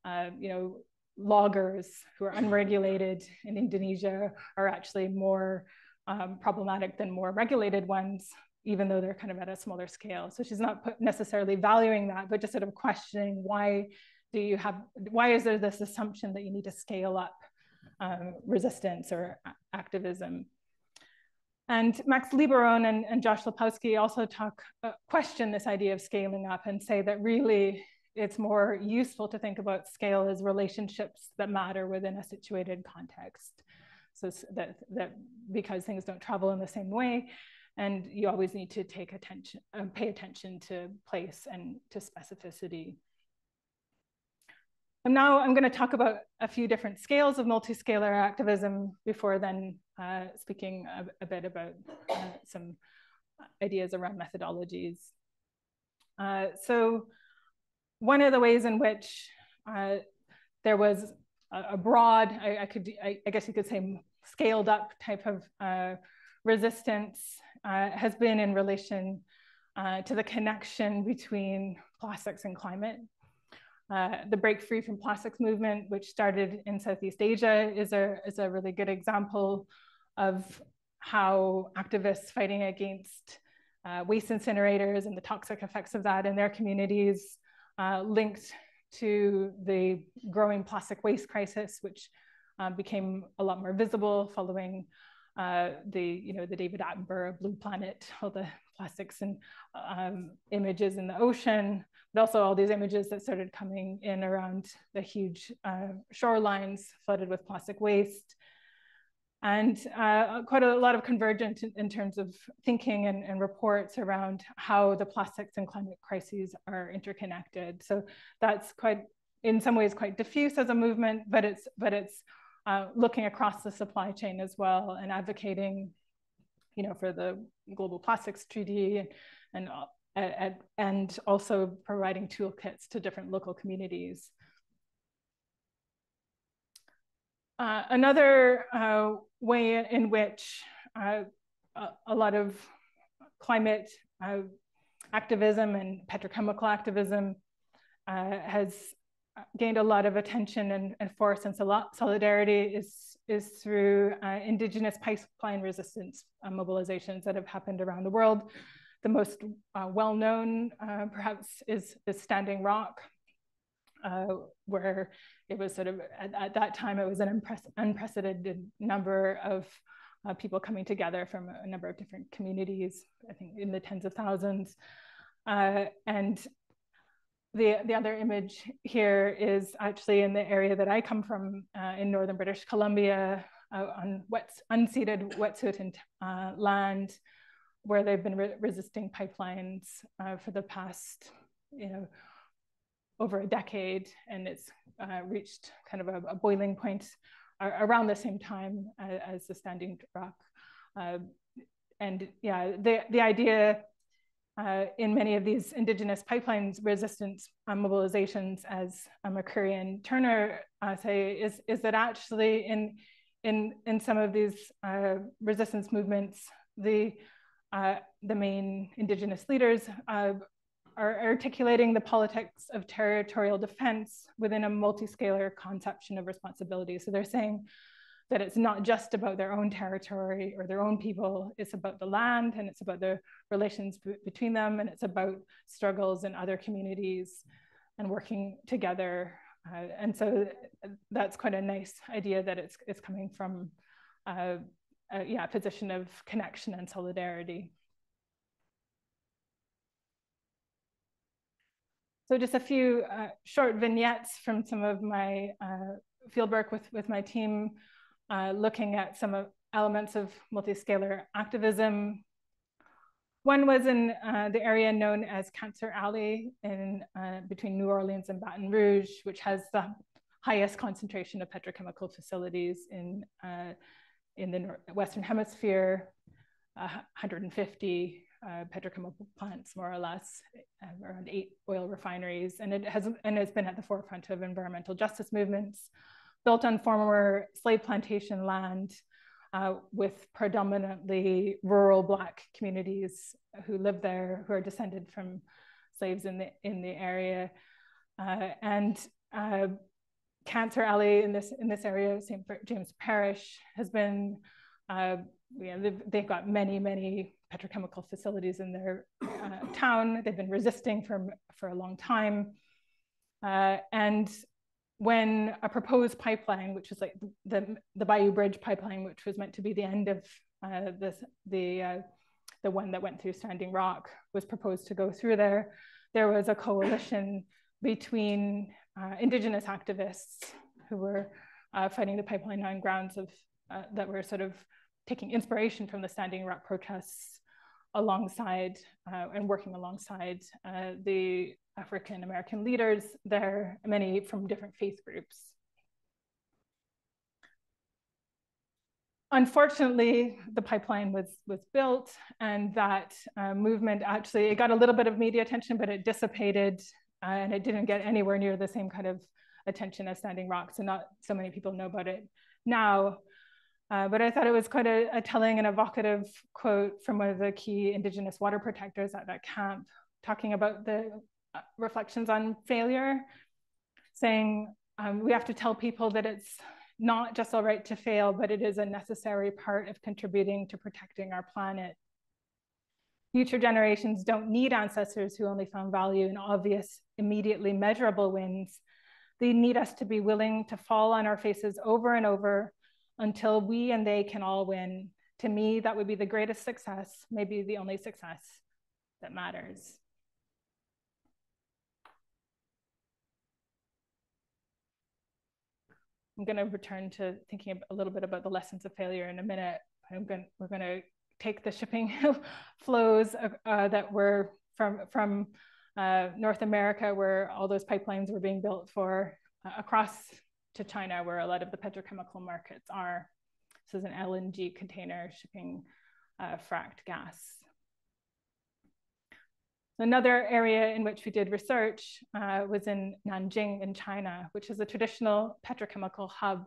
uh, you know, loggers who are unregulated in Indonesia are actually more um, problematic than more regulated ones, even though they're kind of at a smaller scale. So she's not necessarily valuing that, but just sort of questioning why do you have, why is there this assumption that you need to scale up um, resistance or activism? And Max Liboiron and, and Josh Lepawsky also talk, uh, question this idea of scaling up and say that really it's more useful to think about scale as relationships that matter within a situated context. So that, that because things don't travel in the same way, and you always need to take attention, uh, pay attention to place and to specificity. And now I'm going to talk about a few different scales of multiscalar activism before then uh, speaking a, a, bit about uh, some ideas around methodologies. Uh, so one of the ways in which uh, there was a, a broad, I, I could, I, I, guess you could say scaled up type of uh, resistance uh, has been in relation to the connection between plastics and climate. Uh, the Break Free from Plastics movement, which started in Southeast Asia, is a, is a really good example of how activists fighting against uh, waste incinerators and the toxic effects of that in their communities uh, linked to the growing plastic waste crisis, which uh, became a lot more visible following uh, the, you know, the David Attenborough Blue Planet, all the plastics and um, images in the ocean, but also all these images that started coming in around the huge uh, shorelines flooded with plastic waste. And uh, quite a lot of convergence in, in terms of thinking and, and, reports around how the plastics and climate crises are interconnected. So that's quite, in some ways, quite diffuse as a movement, but it's, but it's uh, looking across the supply chain as well and advocating, you know, for the Global Plastics Treaty and, and uh, and also providing toolkits to different local communities. Uh, another uh, way in which uh, a, lot of climate uh, activism and petrochemical activism uh, has gained a lot of attention and, and force and solidarity is, is through indigenous pipeline resistance mobilizations that have happened around the world. The most well-known, perhaps, is, is Standing Rock, uh, where it was sort of, at, at, that time, it was an unprecedented number of uh, people coming together from a number of different communities, I think in the tens of thousands. Uh, and the, the other image here is actually in the area that I come from uh, in northern British Columbia on wet, unceded Wet'suwet'en land where they've been re resisting pipelines uh, for the past, you know, over a decade, and it's uh, reached kind of a, a boiling point around the same time as, the Standing Rock. Uh, and yeah, the, the idea uh, in many of these indigenous pipelines resistance uh, mobilizations, as uh, McCreary and Turner say, is, is that actually in, in, in some of these uh, resistance movements, the uh, the main indigenous leaders are articulating the politics of territorial defense within a multi-scalar conception of responsibility. So they're saying that it's not just about their own territory or their own people, it's about the land and it's about the relations between them and it's about struggles in other communities and working together. Uh, and so that's quite a nice idea that it's, it's coming from uh, a, yeah, position of connection and solidarity. So just a few uh, short vignettes from some of my uh, fieldwork with, with my team, uh, looking at some of elements of multiscalar activism. One was in uh, the area known as Cancer Alley in uh, between New Orleans and Baton Rouge, which has the highest concentration of petrochemical facilities in uh, in the Western Hemisphere, uh, 150 uh, petrochemical plants, more or less, uh, around eight oil refineries, and it has and it's been at the forefront of environmental justice movements, built on former slave plantation land, uh, with predominantly rural Black communities who live there, who are descended from slaves in the in the area, uh, and uh, Cancer Alley in this in this area, St. James Parish, has been, uh, you know, they've, they've, got many many petrochemical facilities in their uh, town. They've been resisting for for a long time, uh, and when a proposed pipeline, which was like the the Bayou Bridge pipeline, which was meant to be the end of uh, this the uh, the one that went through Standing Rock, was proposed to go through there, there was a coalition between uh, indigenous activists who were uh, fighting the pipeline on grounds of that were sort of taking inspiration from the Standing Rock protests alongside uh, and working alongside uh, the African American leaders there, are many from different faith groups. Unfortunately, the pipeline was, was built and that uh, movement actually, it got a little bit of media attention, but it dissipated uh, and it didn't get anywhere near the same kind of attention as Standing Rock. So not so many people know about it now. Uh, but I thought it was quite a, a, telling and evocative quote from one of the key Indigenous water protectors at that camp, talking about the uh, reflections on failure, saying um, we have to tell people that it's not just all right to fail, but it is a necessary part of contributing to protecting our planet. Future generations don't need ancestors who only found value in obvious, immediately measurable wins. They need us to be willing to fall on our faces over and over until we and they can all win. To me, that would be the greatest success, maybe the only success that matters. I'm going to return to thinking a little bit about the lessons of failure in a minute. I'm going, we're going to take the shipping flows uh, that were from, from uh, North America, where all those pipelines were being built for, uh, across to China, where a lot of the petrochemical markets are. This is an LNG container shipping uh, fracked gas. Another area in which we did research uh, was in Nanjing in China, which is a traditional petrochemical hub.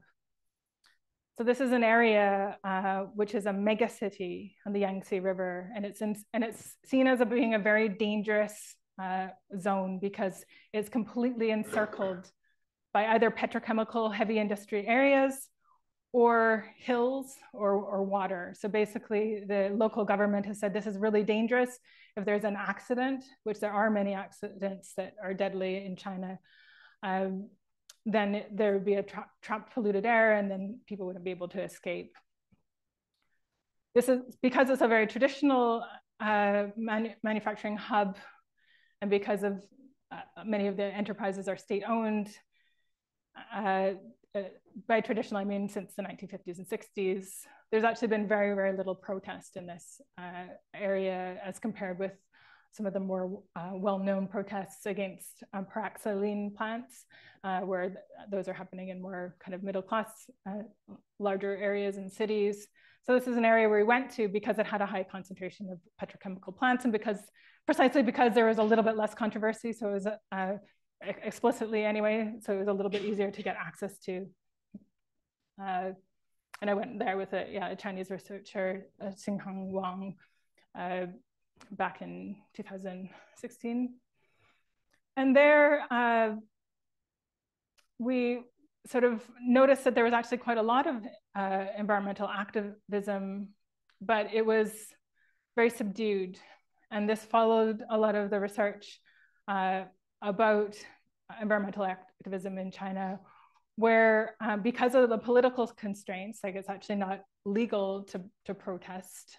So this is an area uh, which is a mega city on the Yangtze River, and it's, in, and it's seen as a, being a very dangerous uh, zone because it's completely encircled by either petrochemical heavy industry areas or hills or, or water. So basically the local government has said this is really dangerous. If there's an accident, which there are many accidents that are deadly in China, um, then there would be a tra trapped polluted air and then people wouldn't be able to escape. This is because it's a very traditional uh, manu manufacturing hub and because of uh, many of the enterprises are state owned, uh, uh, by traditional, I mean since the 1950s and 60s, there's actually been very, very little protest in this uh, area as compared with some of the more uh, well-known protests against um, paraxylene plants, uh, where th those are happening in more kind of middle-class, uh, larger areas and cities. So this is an area where we went to because it had a high concentration of petrochemical plants and because precisely because there was a little bit less controversy. So it was uh, explicitly anyway, so it was a little bit easier to get access to. Uh, and I went there with a, yeah, a Chinese researcher, uh, Xinghang Wang, uh, back in 2016. And there, uh, we sort of noticed that there was actually quite a lot of uh, environmental activism, but it was very subdued. And this followed a lot of the research uh, about environmental activism in China, where um, because of the political constraints, like it's actually not legal to, to protest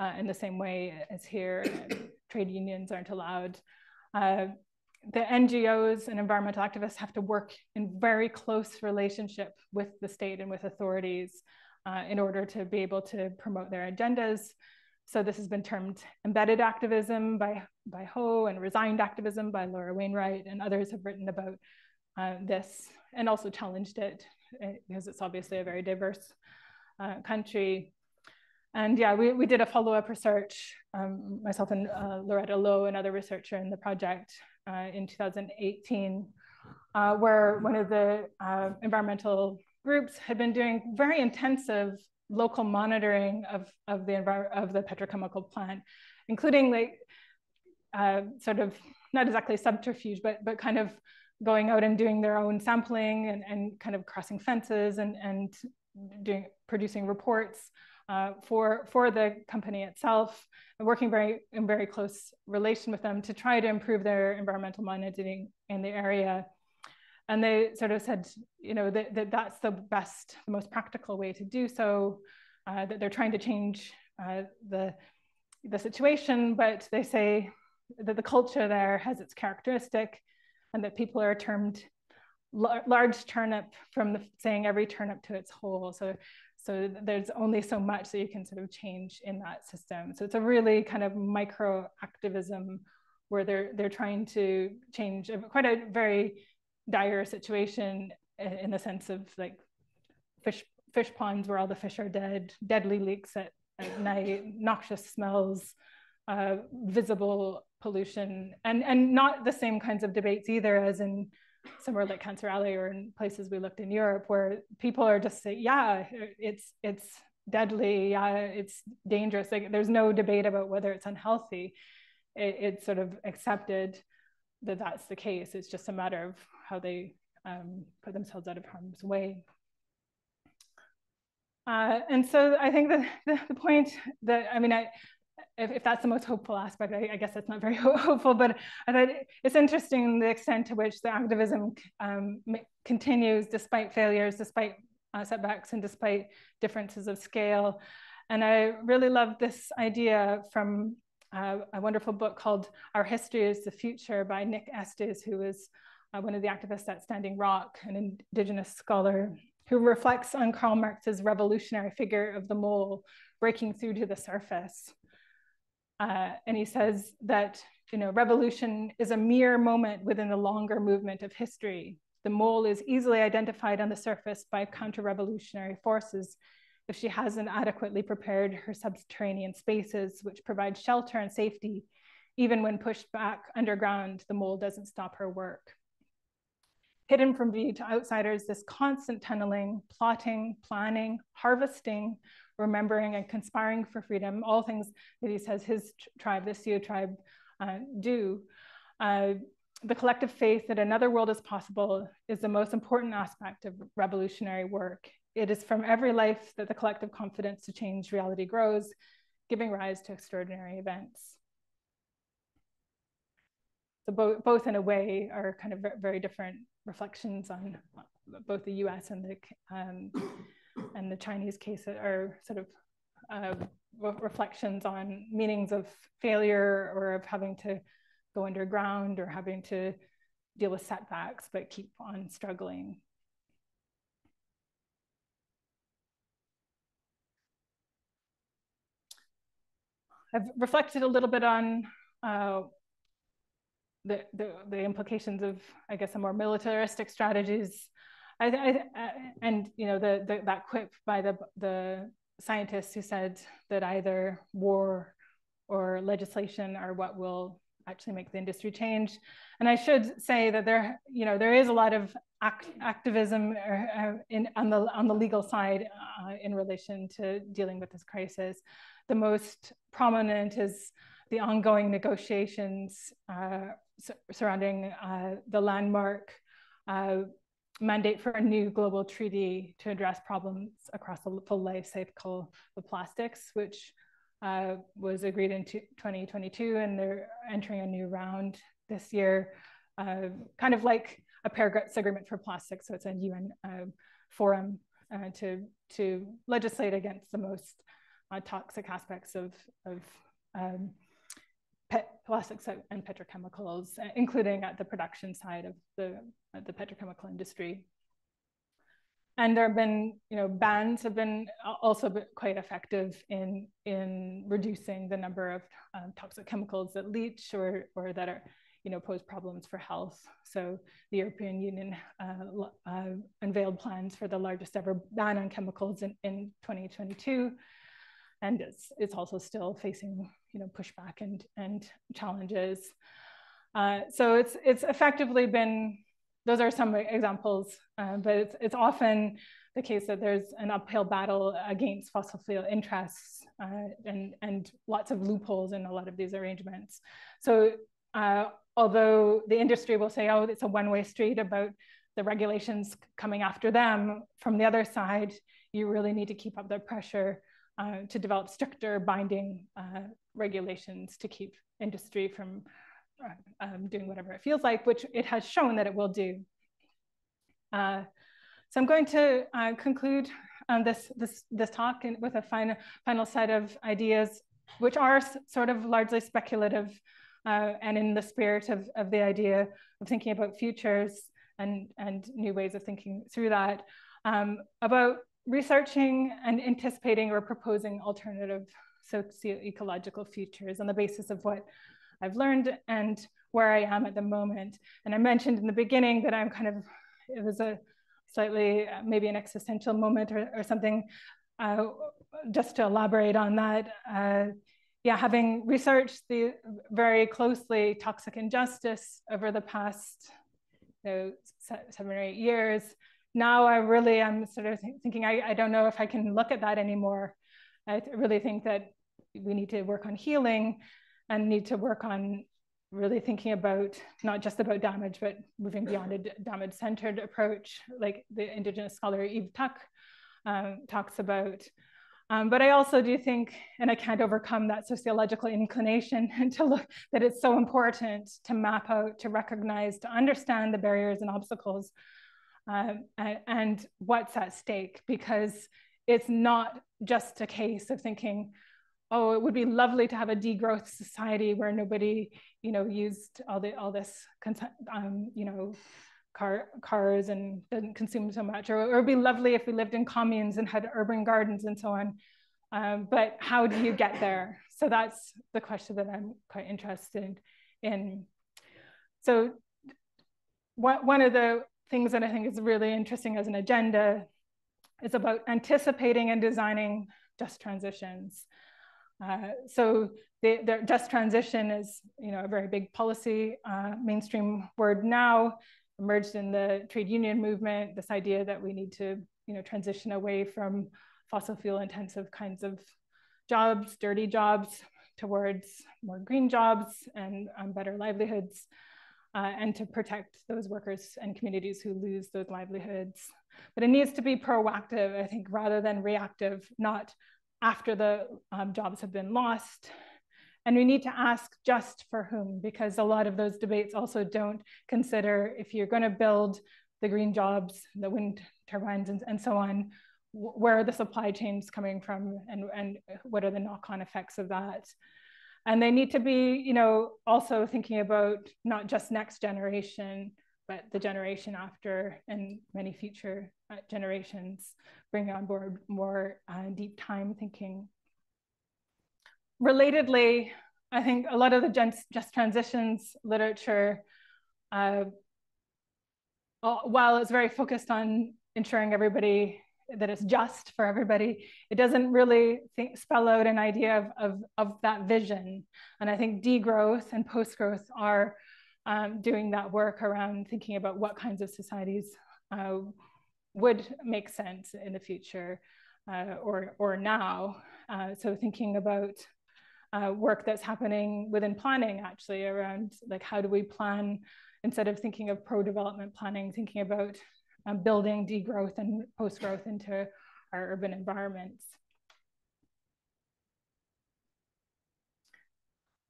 uh, in the same way as here, trade unions aren't allowed. Uh, the NGOs and environmental activists have to work in very close relationship with the state and with authorities uh, in order to be able to promote their agendas. So this has been termed embedded activism by, by Ho and resigned activism by Lora-Wainwright and others have written about uh, this and also challenged it uh, because it's obviously a very diverse uh, country. And yeah, we, we did a follow-up research, um, myself and uh, Loretta Lou, another researcher in the project uh, in 2018, uh, where one of the environmental groups had been doing very intensive local monitoring of, of, the, of the petrochemical plant, including like uh, sort of not exactly subterfuge, but, but kind of going out and doing their own sampling and, and kind of crossing fences and, and doing, producing reports uh, for, for the company itself and working very in very close relation with them to try to improve their environmental monitoring in the area and they sort of said, you know, that, that that's the best, the most practical way to do so, uh, that they're trying to change uh, the, the situation, but they say that the culture there has its characteristic and that people are termed large turnip from the saying every turnip to its hole. So, so there's only so much that you can sort of change in that system. So it's a really kind of micro activism where they're they're trying to change quite a very dire situation in the sense of like fish fish ponds where all the fish are dead, deadly leaks at, at night, noxious smells, uh, visible pollution, and and not the same kinds of debates either as in somewhere like Cancer Alley or in places we looked in Europe where people are just saying, yeah, it's it's deadly, yeah, it's dangerous. Like there's no debate about whether it's unhealthy. It, it's sort of accepted that that's the case. It's just a matter of how they um, put themselves out of harm's way. Uh, and so I think that the, the, point that, I mean, I, if, if that's the most hopeful aspect, I, I, guess that's not very hopeful, but I thought it's interesting the extent to which the activism um, continues despite failures, despite uh, setbacks, and despite differences of scale. And I really love this idea from uh, a wonderful book called Our History is the Future by Nick Estes, who is uh, one of the activists at Standing Rock, an indigenous scholar who reflects on Karl Marx's revolutionary figure of the mole breaking through to the surface. Uh, and he says that you know, revolution is a mere moment within the longer movement of history. The mole is easily identified on the surface by counter-revolutionary forces if she hasn't adequately prepared her subterranean spaces, which provide shelter and safety. Even when pushed back underground, the mole doesn't stop her work hidden from view to outsiders, this constant tunneling, plotting, planning, harvesting, remembering, and conspiring for freedom, all things that he says his tribe, the Sioux tribe, uh, do. Uh, the collective faith that another world is possible is the most important aspect of revolutionary work. It is from every life that the collective confidence to change reality grows, giving rise to extraordinary events. So both, both in a way are kind of very different reflections on both the US and the, um, and the Chinese case are sort of uh, reflections on meanings of failure or of having to go underground or having to deal with setbacks, but keep on struggling. I've reflected a little bit on uh, the, the, the implications of, I guess, a more militaristic strategies. I, I, and you know the, the, that quip by the the scientists who said that either war or legislation are what will actually make the industry change. And I should say that there, you know, there is a lot of act, activism uh, in, on the on the legal side uh, in relation to dealing with this crisis. The most prominent is the ongoing negotiations uh, surrounding uh, the landmark uh, mandate for a new global treaty to address problems across the full life cycle of plastics, which uh, was agreed in 2022, and they're entering a new round this year, uh, kind of like a Paris agreement for plastics. So it's a UN uh, forum uh, to, to legislate against the most uh, toxic aspects of, of um, pet, plastics and petrochemicals, uh, including at the production side of the, the petrochemical industry. And there have been, you know, bans have been also quite effective in, in reducing the number of um, toxic chemicals that leach or, or that are, you know, pose problems for health. So the European Union uh, uh, unveiled plans for the largest ever ban on chemicals in, in 2022 and it's, it's also still facing you know pushback and and challenges. Uh, so it's it's effectively been those are some examples, uh, but it's, it's often the case that there's an uphill battle against fossil fuel interests uh, and, and lots of loopholes in a lot of these arrangements. So uh, although the industry will say, oh, it's a one-way street about the regulations coming after them, from the other side, you really need to keep up the pressure uh, to develop stricter binding uh, regulations to keep industry from uh, um, doing whatever it feels like, which it has shown that it will do. Uh, so I'm going to uh, conclude this, this, this talk with a final, final set of ideas, which are sort of largely speculative and in the spirit of, of the idea of thinking about futures and, and new ways of thinking through that, um, about researching and anticipating or proposing alternative socio-ecological futures on the basis of what I've learned and where I am at the moment. And I mentioned in the beginning that I'm kind of, it was a slightly, uh, maybe an existential moment or, or something, uh, just to elaborate on that. Uh, yeah, having researched the very closely toxic injustice over the past you know, seven or eight years, now I really am sort of thinking, I, I don't know if I can look at that anymore. I really think that we need to work on healing and need to work on really thinking about not just about damage, but moving beyond a damage centered approach, like the Indigenous scholar Eve Tuck um, talks about. Um, but I also do think, and I can't overcome that sociological inclination to look that it's so important to map out, to recognize, to understand the barriers and obstacles um, and, and what's at stake, because it's not just a case of thinking, oh, it would be lovely to have a degrowth society where nobody, you know, used all the all this, um, you know, car, cars and didn't consume so much. Or, it would be lovely if we lived in communes and had urban gardens and so on. Um, but how do you get there? So that's the question that I'm quite interested in. So what, one of the things that I think is really interesting as an agenda is about anticipating and designing just transitions. Uh, so the, the, just transition is, you know, a very big policy uh, mainstream word now, emerged in the trade union movement. This idea that we need to, you know, transition away from fossil fuel intensive kinds of jobs, dirty jobs, towards more green jobs and um, better livelihoods, uh, and to protect those workers and communities who lose those livelihoods. But it needs to be proactive, I think, rather than reactive, not after the um, jobs have been lost. And we need to ask just for whom, because a lot of those debates also don't consider if you're going to build the green jobs, the wind turbines, and, and so on, where are the supply chains coming from and, and what are the knock-on effects of that? And they need to be, you know, also thinking about not just next generation, but the generation after and many future uh, generations bring on board more uh, deep time thinking. Relatedly, I think a lot of the just transitions literature, uh, while it's very focused on ensuring everybody that it's just for everybody, it doesn't really think, spell out an idea of, of, of that vision. And I think degrowth and post-growth are um, doing that work around thinking about what kinds of societies uh, would make sense in the future uh, or, or now. Uh, so thinking about uh, work that's happening within planning actually around like how do we plan instead of thinking of pro-development planning, thinking about um, building degrowth and post-growth into our urban environments.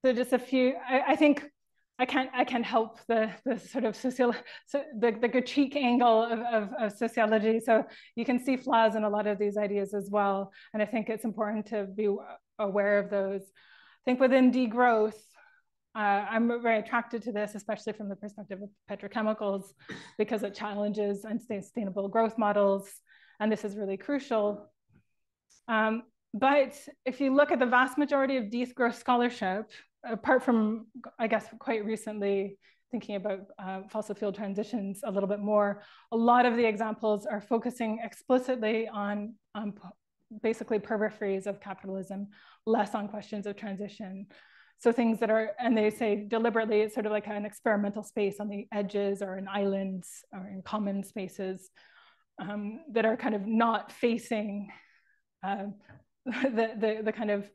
So just a few, I, I think I can't I can't help the the sort of social so the, the critique angle of, of, of, sociology. So you can see flaws in a lot of these ideas as well. And I think it's important to be aware of those. Think within degrowth, uh, I'm very attracted to this, especially from the perspective of petrochemicals, because it challenges unsustainable growth models. And this is really crucial. Um, but if you look at the vast majority of degrowth scholarship, apart from, I guess, quite recently thinking about uh, fossil fuel transitions a little bit more, a lot of the examples are focusing explicitly on um, basically peripheries of capitalism, less on questions of transition. So things that are, and they say deliberately, it's sort of like an experimental space on the edges or in islands or in common spaces um, that are kind of not facing uh, the, the, the kind of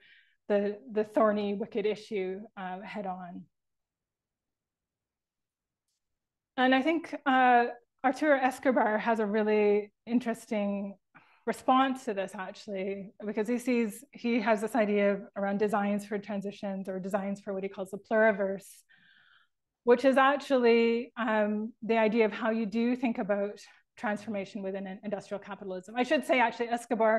the, the thorny, wicked issue uh, head on. And I think uh, Arturo Escobar has a really interesting response to this actually, because he sees, he has this idea of, around designs for transitions or designs for what he calls the pluriverse, which is actually um, the idea of how you do think about transformation within an industrial capitalism. I should say actually Escobar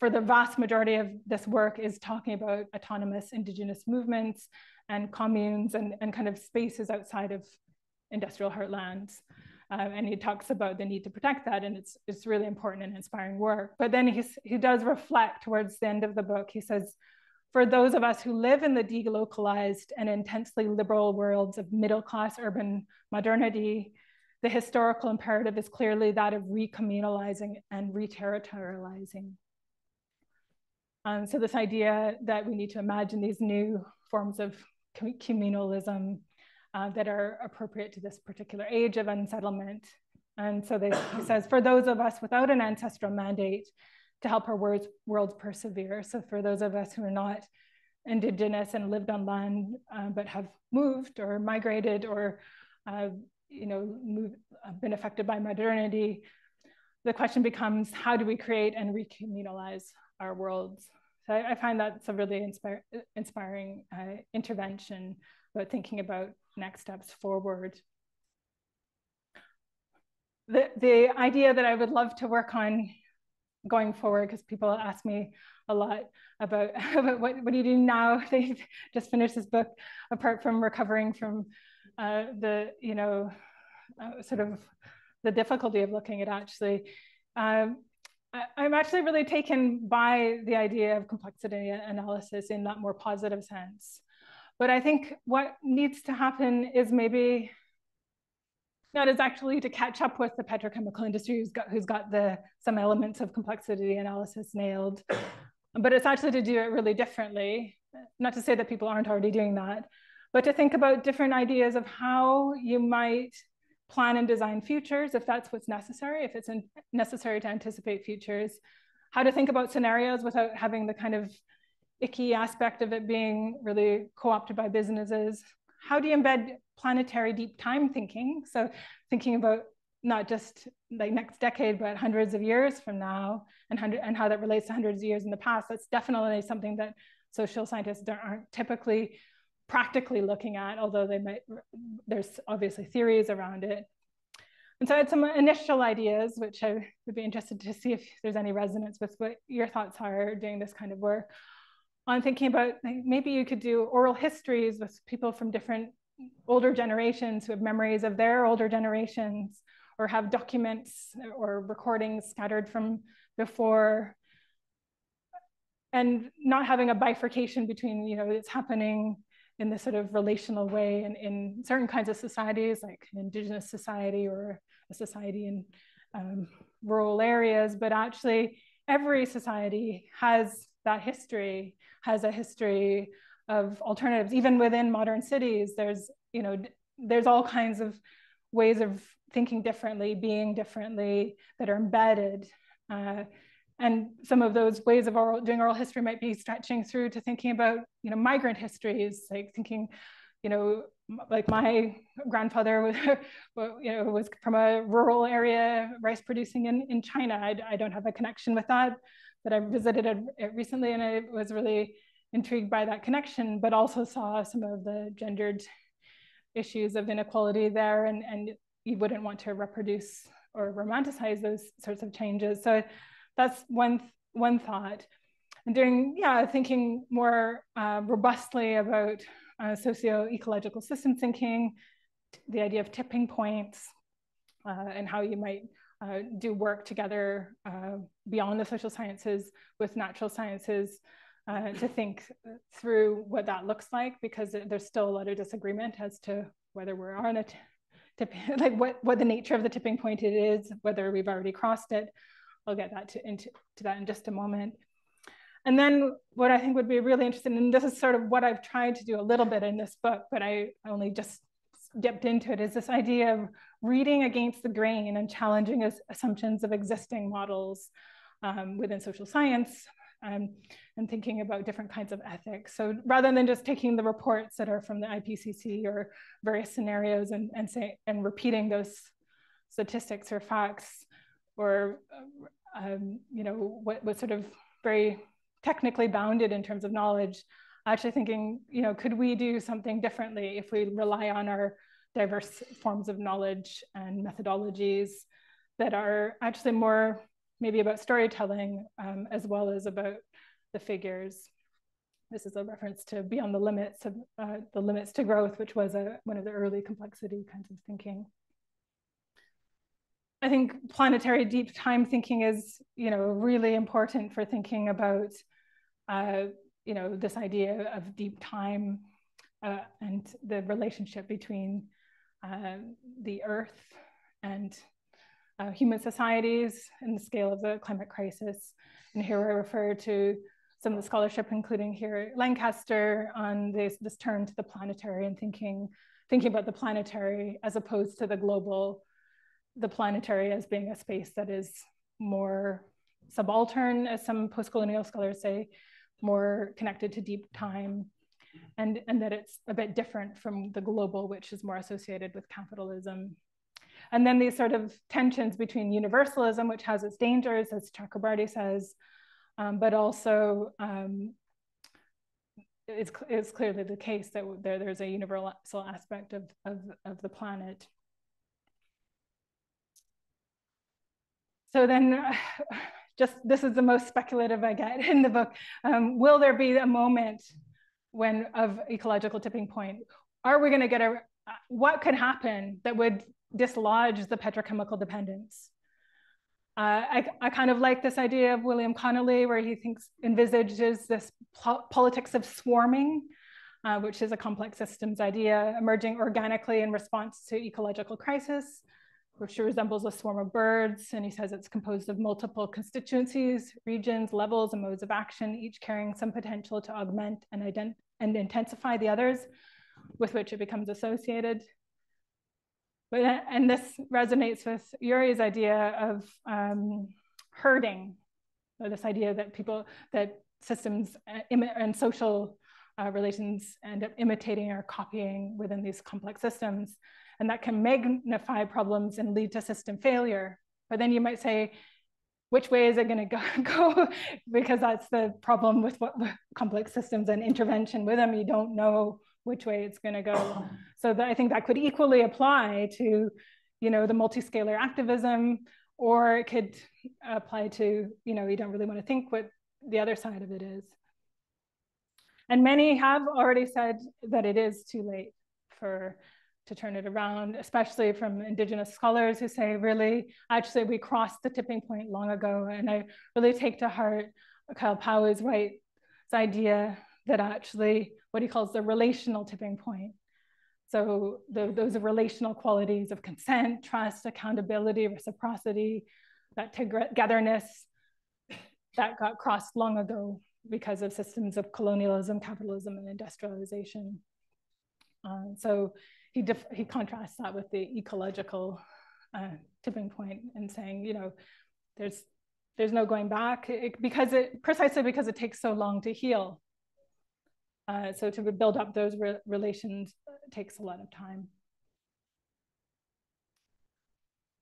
for the vast majority of this work is talking about autonomous indigenous movements and communes and, and kind of spaces outside of industrial heartlands. Um, and he talks about the need to protect that, and it's, it's really important and inspiring work. But then he's, he does reflect towards the end of the book. He says, for those of us who live in the delocalized and intensely liberal worlds of middle class urban modernity, the historical imperative is clearly that of recommunalizing and reterritorializing. Um, so this idea that we need to imagine these new forms of communalism uh, that are appropriate to this particular age of unsettlement. And so they, he says, for those of us without an ancestral mandate to help our words, worlds persevere. So for those of us who are not indigenous and lived on land, uh, but have moved or migrated or, uh, you know, moved, uh, been affected by modernity, the question becomes, how do we create and recommunalize our worlds? So I, I find that's a really inspiring uh, intervention about thinking about next steps forward. The, the idea that I would love to work on going forward because people ask me a lot about, about what, what do you do now? They've just finished this book apart from recovering from uh, the, you know, uh, sort of the difficulty of looking at actually. Um, I, am actually really taken by the idea of complexity analysis in that more positive sense. But I think what needs to happen is maybe not as actually to catch up with the petrochemical industry who's got, who's got the, some elements of complexity analysis nailed, but it's actually to do it really differently. Not to say that people aren't already doing that, but to think about different ideas of how you might plan and design futures if that's what's necessary, if it's necessary to anticipate futures, how to think about scenarios without having the kind of icky aspect of it being really co-opted by businesses, how do you embed planetary deep time thinking? So thinking about not just like next decade, but hundreds of years from now and, hundred, and how that relates to hundreds of years in the past. That's definitely something that social scientists aren't typically practically looking at, although they might, there's obviously theories around it. And so I had some initial ideas, which I would be interested to see if there's any resonance with what your thoughts are doing this kind of work. I'm thinking about maybe you could do oral histories with people from different older generations who have memories of their older generations or have documents or recordings scattered from before. And not having a bifurcation between you know it's happening in this sort of relational way and in certain kinds of societies like an indigenous society or a society in um, rural areas but actually every society has that history has a history of alternatives. Even within modern cities, there's, you know, there's all kinds of ways of thinking differently, being differently that are embedded. Uh, and some of those ways of oral, doing oral history might be stretching through to thinking about, you know, migrant histories, like thinking, you know, like my grandfather was, you know, was from a rural area, rice producing in, in China. I, I don't have a connection with that, but I visited it recently and I was really intrigued by that connection, but also saw some of the gendered issues of inequality there and, and you wouldn't want to reproduce or romanticize those sorts of changes. So that's one, one thought. And doing, yeah, thinking more uh, robustly about uh, socio-ecological system thinking, the idea of tipping points, uh, and how you might uh, do work together uh, beyond the social sciences with natural sciences uh, to think through what that looks like because there's still a lot of disagreement as to whether we're on a tip, like what, what the nature of the tipping point it is, whether we've already crossed it. I'll get that to, into to that in just a moment. And then what I think would be really interesting, and this is sort of what I've tried to do a little bit in this book, but I only just dipped into it, is this idea of reading against the grain and challenging assumptions of existing models um, within social science um, and thinking about different kinds of ethics. So rather than just taking the reports that are from the IPCC or various scenarios and, and, say, and repeating those statistics or facts or um, you know what was sort of very technically bounded in terms of knowledge, actually thinking, you know, could we do something differently if we rely on our diverse forms of knowledge and methodologies that are actually more maybe about storytelling um, as well as about the figures. This is a reference to Beyond the Limits of uh, the Limits to Growth, which was a, one of the early complexity kinds of thinking. I think planetary deep time thinking is, you know, really important for thinking about uh, you know, this idea of deep time uh, and the relationship between uh, the Earth and uh, human societies and the scale of the climate crisis. And here I refer to some of the scholarship, including here Lancaster, on this, this turn to the planetary and thinking, thinking about the planetary as opposed to the global, the planetary as being a space that is more subaltern, as some post-colonial scholars say, more connected to deep time, and, and that it's a bit different from the global, which is more associated with capitalism. And then these sort of tensions between universalism, which has its dangers, as Chakrabarty says, um, but also um, it's, it's clearly the case that there, there's a universal aspect of, of, of the planet. So then just this is the most speculative I get in the book. Um, will there be a moment when of ecological tipping point? Are we going to get a what could happen that would dislodge the petrochemical dependence? Uh, I, I, kind of like this idea of William Connolly, where he thinks envisages this po politics of swarming, uh, which is a complex systems idea emerging organically in response to ecological crisis which resembles a swarm of birds. And he says it's composed of multiple constituencies, regions, levels, and modes of action, each carrying some potential to augment and, and intensify the others with which it becomes associated. But, and this resonates with Urry's idea of um, herding, or this idea that people, that systems uh, and social uh, relations end up imitating or copying within these complex systems and that can magnify problems and lead to system failure. But then you might say, which way is it going to go, because that's the problem with what complex systems and intervention with them. You don't know which way it's going to go. So that, I think that could equally apply to, you know, the multi-scalar activism, or it could apply to, you know, you don't really want to think what the other side of it is. And many have already said that it is too late for to turn it around, especially from Indigenous scholars who say, really, actually, we crossed the tipping point long ago. And I really take to heart Kyle Powys Whyte's idea that actually what he calls the relational tipping point. So the, those relational qualities of consent, trust, accountability, reciprocity, that togetherness that got crossed long ago because of systems of colonialism, capitalism, and industrialization. Uh, so he, he contrasts that with the ecological uh, tipping point and saying, you know, there's there's no going back it, because it precisely because it takes so long to heal. Uh, so to build up those re relations takes a lot of time.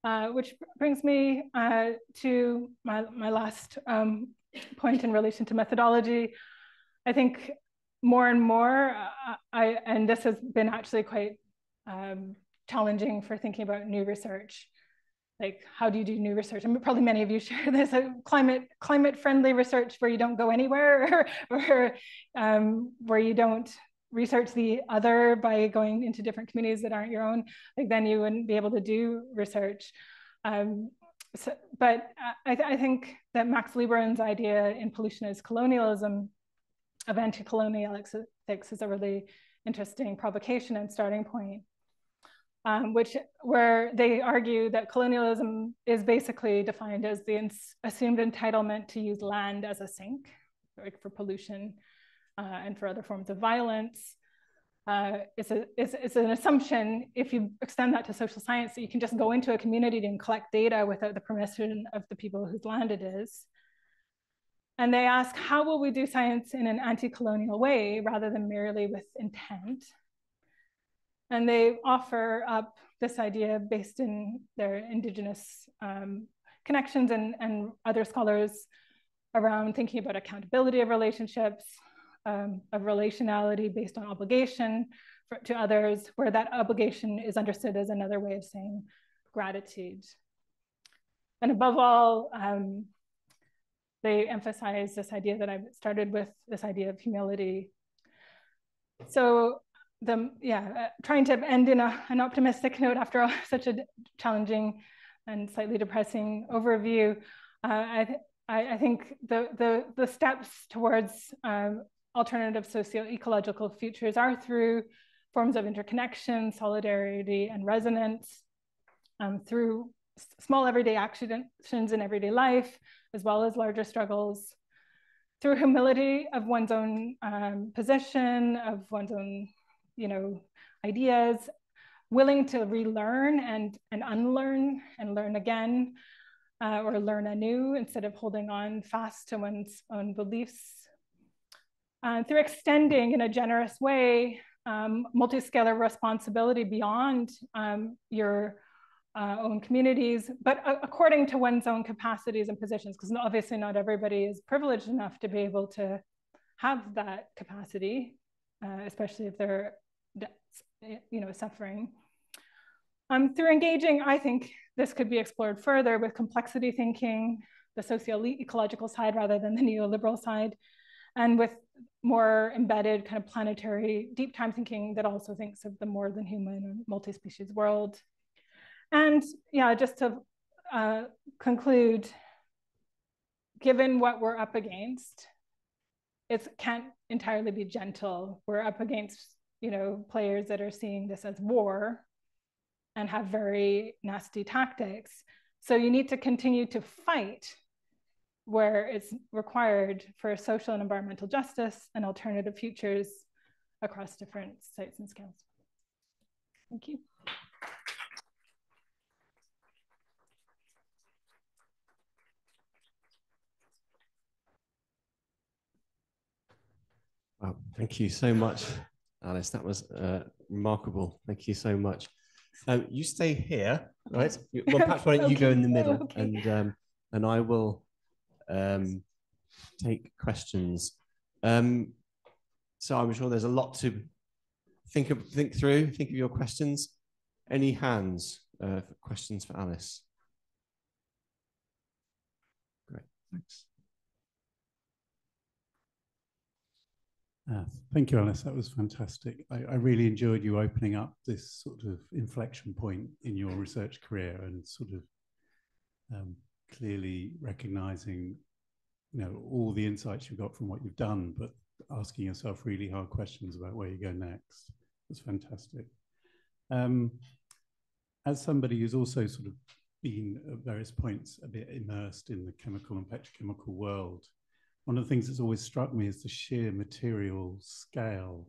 Uh, which brings me uh, to my, my last um, point in relation to methodology. I think more and more, uh, I, and this has been actually quite um, challenging for thinking about new research. Like, how do you do new research? I mean, probably many of you share this uh, climate climate friendly research where you don't go anywhere, or, or um, where you don't research the other by going into different communities that aren't your own. Like, then you wouldn't be able to do research. Um, so, but I, th I, think that Max Liboiron's idea in Pollution is Colonialism of anti-colonial ethics is a really interesting provocation and starting point um, which where they argue that colonialism is basically defined as the assumed entitlement to use land as a sink like for pollution uh, and for other forms of violence. Uh, it's, a, it's, it's, an assumption, if you extend that to social science, that you can just go into a community and collect data without the permission of the people whose land it is. And they ask, how will we do science in an anti-colonial way rather than merely with intent? And they offer up this idea based in their indigenous um, connections and, and other scholars around thinking about accountability of relationships, um, of relationality based on obligation for, to others, where that obligation is understood as another way of saying gratitude. And above all, um, they emphasize this idea that I've started with, this idea of humility. So the yeah, uh, trying to end in a, an optimistic note after all, such a challenging and slightly depressing overview. Uh, I, I, I, think the, the, the steps towards um, alternative socio-ecological futures are through forms of interconnection, solidarity, and resonance, um, through small everyday actions in everyday life, as well as larger struggles, through humility of one's own um, position, of one's own, you know, ideas, willing to relearn and, and unlearn and learn again, uh, or learn anew instead of holding on fast to one's own beliefs. Uh, through extending in a generous way um, multi-scalar responsibility beyond um, your uh, own communities, but uh, according to one's own capacities and positions, because obviously not everybody is privileged enough to be able to have that capacity, uh, especially if they're, you know, suffering. Um, through engaging, I think this could be explored further with complexity thinking, the socio-ecological side rather than the neoliberal side, and with more embedded kind of planetary deep time thinking that also thinks of the more than human multi-species world and yeah, just to uh, conclude, given what we're up against, it can't entirely be gentle. We're up against, you know, players that are seeing this as war and have very nasty tactics. So you need to continue to fight where it's required for social and environmental justice and alternative futures across different sites and scales. Thank you. Wow, thank you so much, Alice. That was uh, remarkable. Thank you so much. Um, you stay here, right? Well, perhaps why don't you go in the middle, okay. and um, and I will um, take questions. Um, so I'm sure there's a lot to think of, think through. Think of your questions. Any hands uh, for questions for Alice? Great, thanks. Thank you, Alice. That was fantastic. I, I, really enjoyed you opening up this sort of inflection point in your research career and sort of um, clearly recognizing, you know, all the insights you've got from what you've done, but asking yourself really hard questions about where you go next. It's fantastic. Um, as somebody who's also sort of been at various points a bit immersed in the chemical and petrochemical world, one of the things that's always struck me is the sheer material scale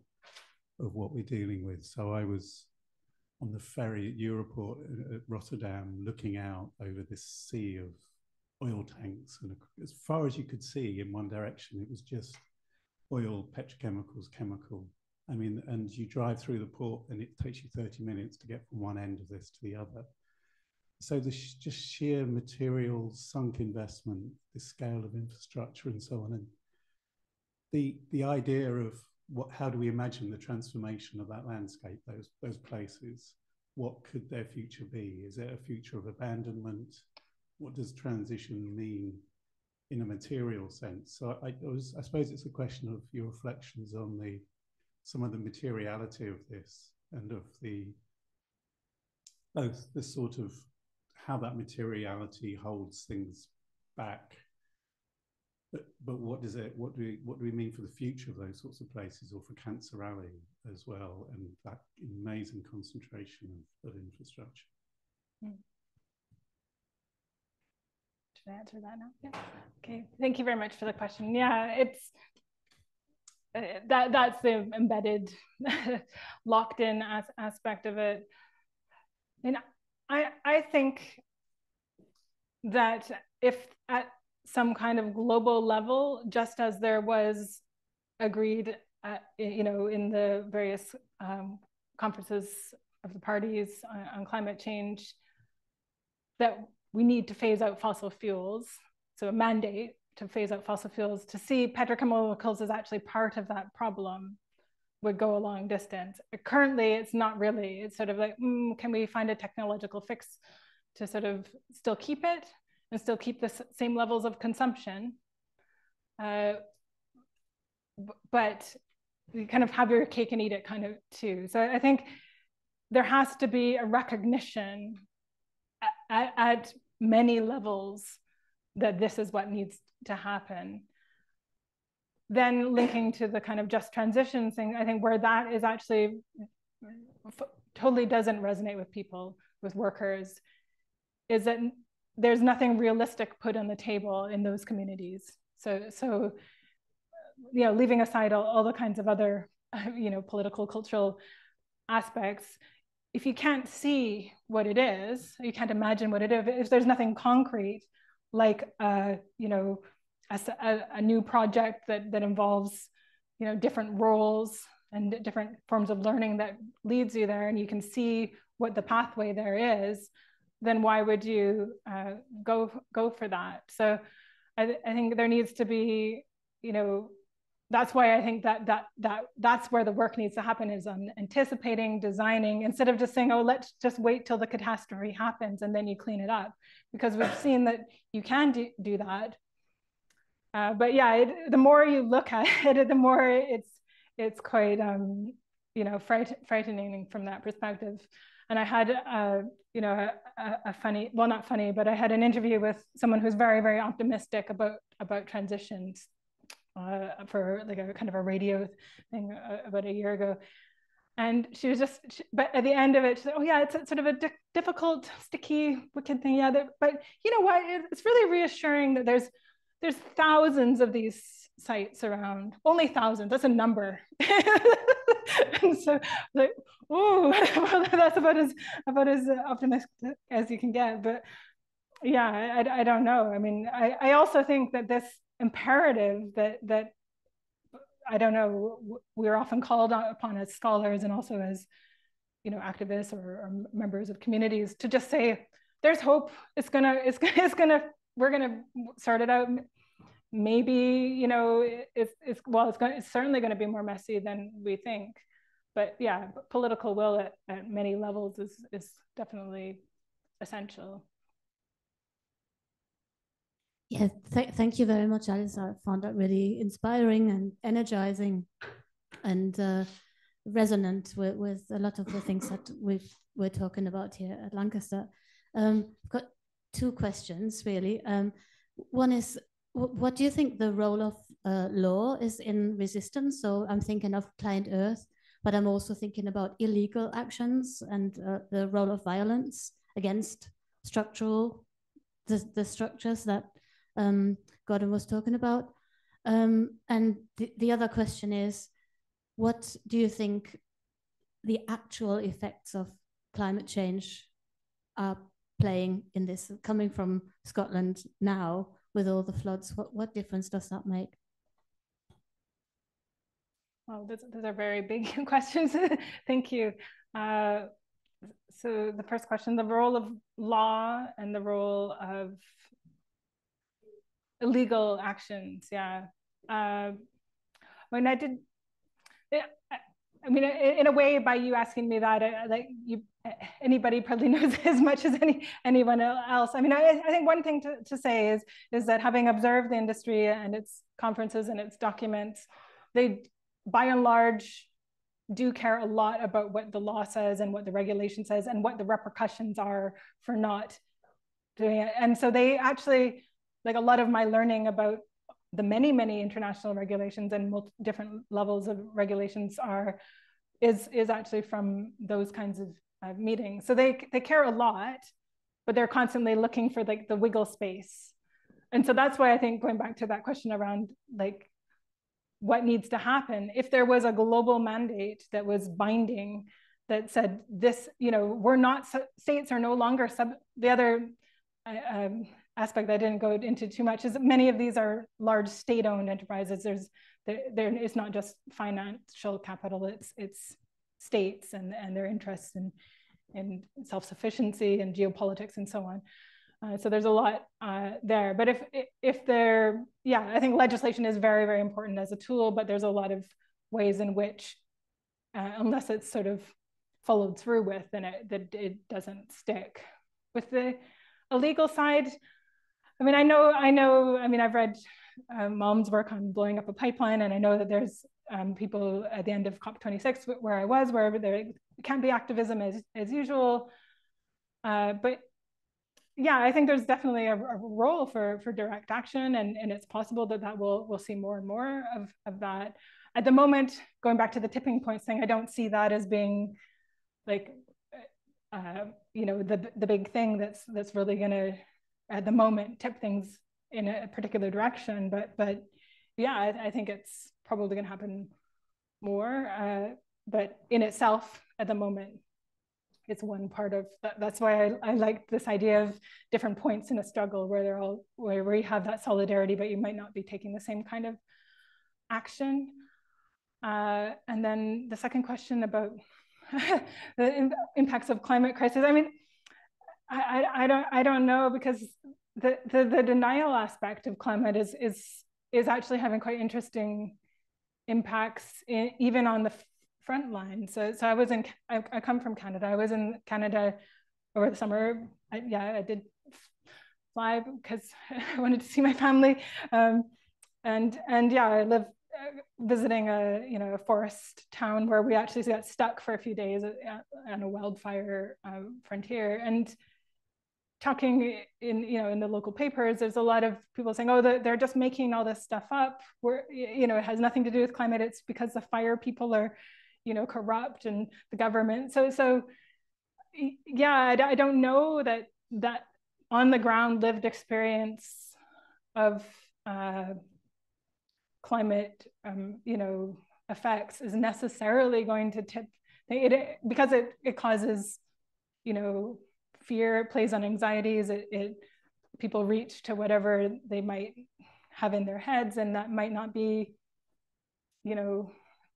of what we're dealing with. So I was on the ferry at Europoort uh, at Rotterdam looking out over this sea of oil tanks. And as far as you could see in one direction, it was just oil, petrochemicals, chemical. I mean, and you drive through the port and it takes you 30 minutes to get from one end of this to the other so the sh just sheer material sunk investment, the scale of infrastructure and so on, and the the idea of what how do we imagine the transformation of that landscape, those those places? What could their future be? Is it a future of abandonment? What does transition mean in a material sense? So I, I was I suppose it's a question of your reflections on the some of the materiality of this and of the both the sort of how that materiality holds things back. But, but what does it, what do we, what do we mean for the future of those sorts of places or for Cancer Alley as well and that amazing concentration of, of infrastructure? Mm. Should I answer that now? Yeah. Okay. Thank you very much for the question. Yeah, it's uh, that that's the embedded, locked in as, aspect of it. And I, I think that if at some kind of global level, just as there was agreed, at, you know, in the various um, conferences of the parties on, on climate change, that we need to phase out fossil fuels. So a mandate to phase out fossil fuels, to see petrochemicals as actually part of that problem would go a long distance. Currently, it's not really. It's sort of like, mm, can we find a technological fix to sort of still keep it and still keep the same levels of consumption? Uh, but you kind of have your cake and eat it kind of too. So I think there has to be a recognition at, at many levels that this is what needs to happen then linking to the kind of just transition thing, I think where that is actually totally doesn't resonate with people, with workers, is that there's nothing realistic put on the table in those communities. So, so you know, leaving aside all, all the kinds of other, you know, political, cultural aspects, if you can't see what it is, you can't imagine what it is, if there's nothing concrete, like, uh, you know, a, a, new project that, that involves, you know, different roles and different forms of learning that leads you there, and you can see what the pathway there is, then why would you uh, go go for that? So I, I think there needs to be, you know, that's why I think that that that that's where the work needs to happen is on anticipating, designing, instead of just saying, oh, let's just wait till the catastrophe happens and then you clean it up, because we've seen that you can do, do that. Uh, but yeah, it, the more you look at it, the more it's it's quite um, you know fright, frightening from that perspective. And I had uh, you know a, a, funny, well not funny, but I had an interview with someone who's very very optimistic about about transitions uh, for like a kind of a radio thing uh, about a year ago. And she was just, she, but at the end of it, she said, "Oh yeah, it's a, sort of a di difficult, sticky, wicked thing. Yeah, but you know what? It, it's really reassuring that there's there's thousands of these sites around. Only thousands. That's a number. and so, like, ooh, that's about as about as uh, optimistic as you can get. But yeah, I, I don't know. I mean, I, I also think that this imperative that that I don't know we're often called upon as scholars and also as you know activists or, or members of communities to just say there's hope it's gonna it's gonna it's gonna we're gonna start it out maybe you know it's, it's well it's going it's certainly going to be more messy than we think but yeah political will at, at many levels is is definitely essential yeah, th thank you very much, Alice. I found that really inspiring and energizing and uh, resonant with, with a lot of the things that we've, we're talking about here at Lancaster. Um, I've got two questions, really. Um, one is, what do you think the role of uh, law is in resistance? So I'm thinking of Client Earth, but I'm also thinking about illegal actions and uh, the role of violence against structural, the, the structures that um, Gordon was talking about. Um, and the, the other question is, what do you think the actual effects of climate change are playing in this, coming from Scotland now with all the floods? What, what difference does that make? Well, those, those are very big questions. Thank you. Uh, so the first question, the role of law and the role of illegal actions. Yeah. Uh, when I did, I mean, in a way, by you asking me that, uh, like you, anybody probably knows as much as any anyone else. I mean, I, I think one thing to, to say is is that having observed the industry and its conferences and its documents, they, by and large, do care a lot about what the law says and what the regulation says and what the repercussions are for not doing it. And so they actually like a lot of my learning about the many, many international regulations and different levels of regulations are is is actually from those kinds of uh, meetings. So they they care a lot, but they're constantly looking for like the wiggle space. And so that's why I think going back to that question around like what needs to happen if there was a global mandate that was binding that said this you know we're not states are no longer sub the other uh, um, aspect I didn't go into too much is that many of these are large state-owned enterprises. There's there, there is not just financial capital, it's it's states and, and their interests in, in self-sufficiency and geopolitics and so on. Uh, so there's a lot uh, there. But if if there, yeah, I think legislation is very, very important as a tool, but there's a lot of ways in which, uh, unless it's sort of followed through with, then it, that it doesn't stick. With the illegal side, I mean, I know, I know, I mean, I've read uh, Malm's work on blowing up a pipeline, and I know that there's um, people at the end of COP26 where I was, where there can be activism as, as usual. Uh, but yeah, I think there's definitely a, a, role for for direct action, and and it's possible that that we'll, we'll see more and more of of that. At the moment, going back to the tipping points thing, I don't see that as being like uh, you know the the big thing that's that's really going to at the moment tip things in a particular direction. But but yeah, I, I think it's probably going to happen more. Uh, but in itself, at the moment, it's one part of that. That's why I, I like this idea of different points in a struggle where they're all where, you have that solidarity, but you might not be taking the same kind of action. Uh, and then the second question about the impacts of climate crisis. I mean, I, I, don't I don't know because the, the, the denial aspect of climate is is is actually having quite interesting impacts in, even on the front line. So, so I was in, I, I come from Canada. I was in Canada over the summer. I, yeah, I did fly because I wanted to see my family. Um, and, and yeah, I live uh, visiting a, you know, a forest town where we actually got stuck for a few days on a wildfire um, frontier. And talking in you know in the local papers there's a lot of people saying oh they're just making all this stuff up. Where you know it has nothing to do with climate. It's because the fire people are you know corrupt and the government. So so yeah I, I don't know that that on the ground lived experience of uh, climate um, you know effects is necessarily going to tip it, it because it, it causes you know fear plays on anxieties it, it people reach to whatever they might have in their heads and that might not be you know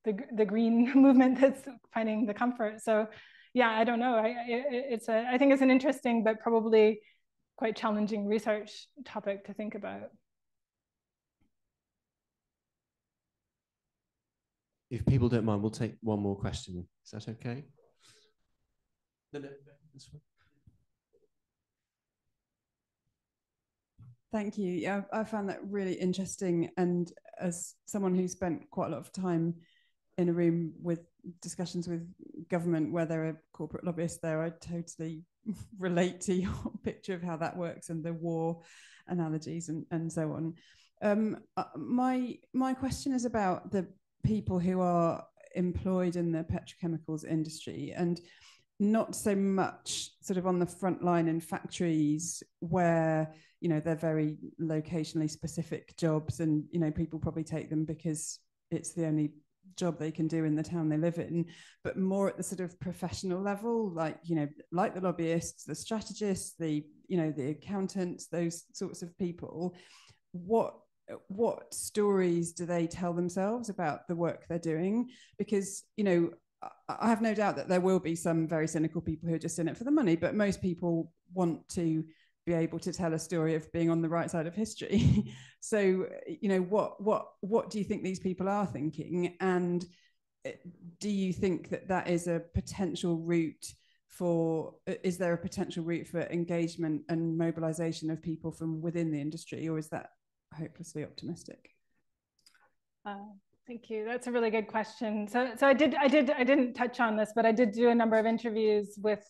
the, the green movement that's finding the comfort. So yeah, I don't know. I, it, it's a, I think it's an interesting, but probably quite challenging research topic to think about. If people don't mind, we'll take one more question. Is that okay? No, no, this one. Thank you. Yeah, I found that really interesting. And as someone who spent quite a lot of time in a room with discussions with government where there are corporate lobbyists there, I totally relate to your picture of how that works and the war analogies and, and so on. Um, uh, my my question is about the people who are employed in the petrochemicals industry and not so much sort of on the front line in factories where you know they're very locationally specific jobs and you know people probably take them because it's the only job they can do in the town they live in, but more at the sort of professional level, like you know, like the lobbyists, the strategists, the you know, the accountants, those sorts of people. What what stories do they tell themselves about the work they're doing? Because you know, I have no doubt that there will be some very cynical people who are just in it for the money, but most people want to be able to tell a story of being on the right side of history. so, you know, what what what do you think these people are thinking, and eh, do you think that that is a potential route for? Is there a potential route for engagement and mobilization of people from within the industry, or is that hopelessly optimistic? Uh, thank you. That's a really good question. So, so I did, I did, I didn't touch on this, but I did do a number of interviews with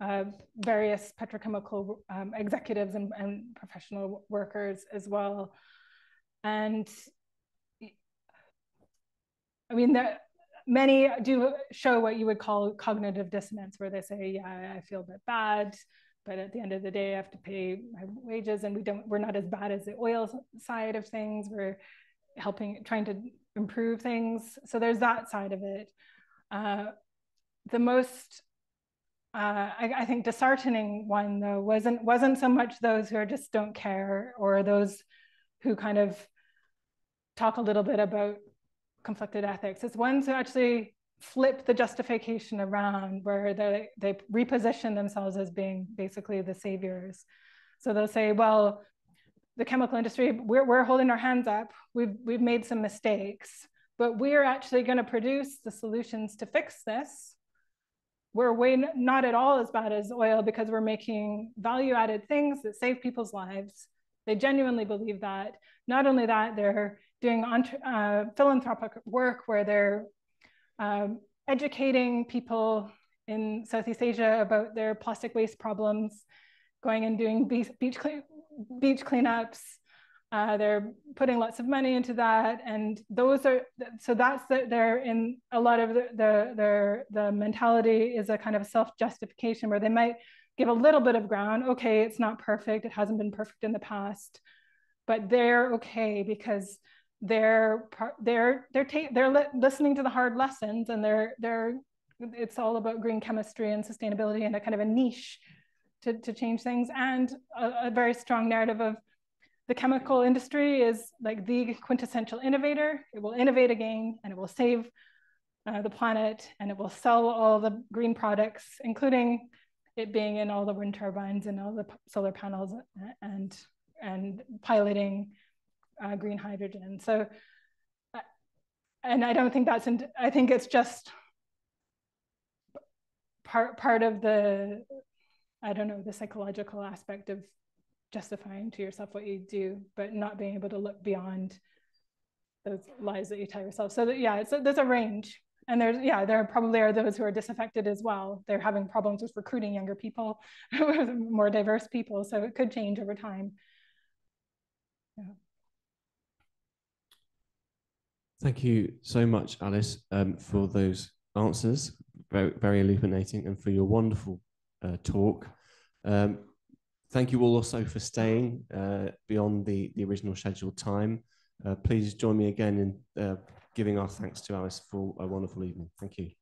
uh, various petrochemical um, executives and, and, professional workers as well. And I mean, there, many do show what you would call cognitive dissonance, where they say, "Yeah, I feel a bit bad, but at the end of the day, I have to pay my wages, and we don't. We're not as bad as the oil side of things. We're helping, trying to improve things. So there's that side of it. Uh, the most uh, I, I, think disheartening one though wasn't wasn't so much those who are just don't care or those who kind of talk a little bit about conflicted ethics. It's ones who actually flip the justification around where they they reposition themselves as being basically the saviors. So they'll say, well, the chemical industry, we're, we're holding our hands up. We've, we've made some mistakes, but we're actually going to produce the solutions to fix this we're way not at all as bad as oil because we're making value added things that save people's lives. They genuinely believe that. Not only that, they're doing uh, philanthropic work where they're um, educating people in Southeast Asia about their plastic waste problems. going and doing beach, beach, clean, beach cleanups. Uh, they're putting lots of money into that, and those are so that's the, they're in a lot of the, the their the mentality is a kind of self justification where they might give a little bit of ground. Okay, it's not perfect. It hasn't been perfect in the past, but they're okay because they're they're they're they're li listening to the hard lessons and they're they're it's all about green chemistry and sustainability and a kind of a niche to, to change things and a, a very strong narrative of the chemical industry is like the quintessential innovator. It will innovate again and it will save uh, the planet and it will sell all the green products, including it being in all the wind turbines and all the solar panels and, and piloting uh, green hydrogen. So, uh, and I don't think that's, in, I think it's just part, part of the, I don't know, the psychological aspect of justifying to yourself what you do, but not being able to look beyond those lies that you tell yourself. So that, yeah, it's a, there's a range. And there's, yeah, there probably are those who are disaffected as well. They're having problems with recruiting younger people, more diverse people. So it could change over time. Yeah. Thank you so much, Alice, um, for those answers. Very, very illuminating and for your wonderful uh, talk. Um, thank you all also for staying uh, beyond the, the original scheduled time. Uh, please join me again in uh, giving our thanks to Alice for a wonderful evening. Thank you.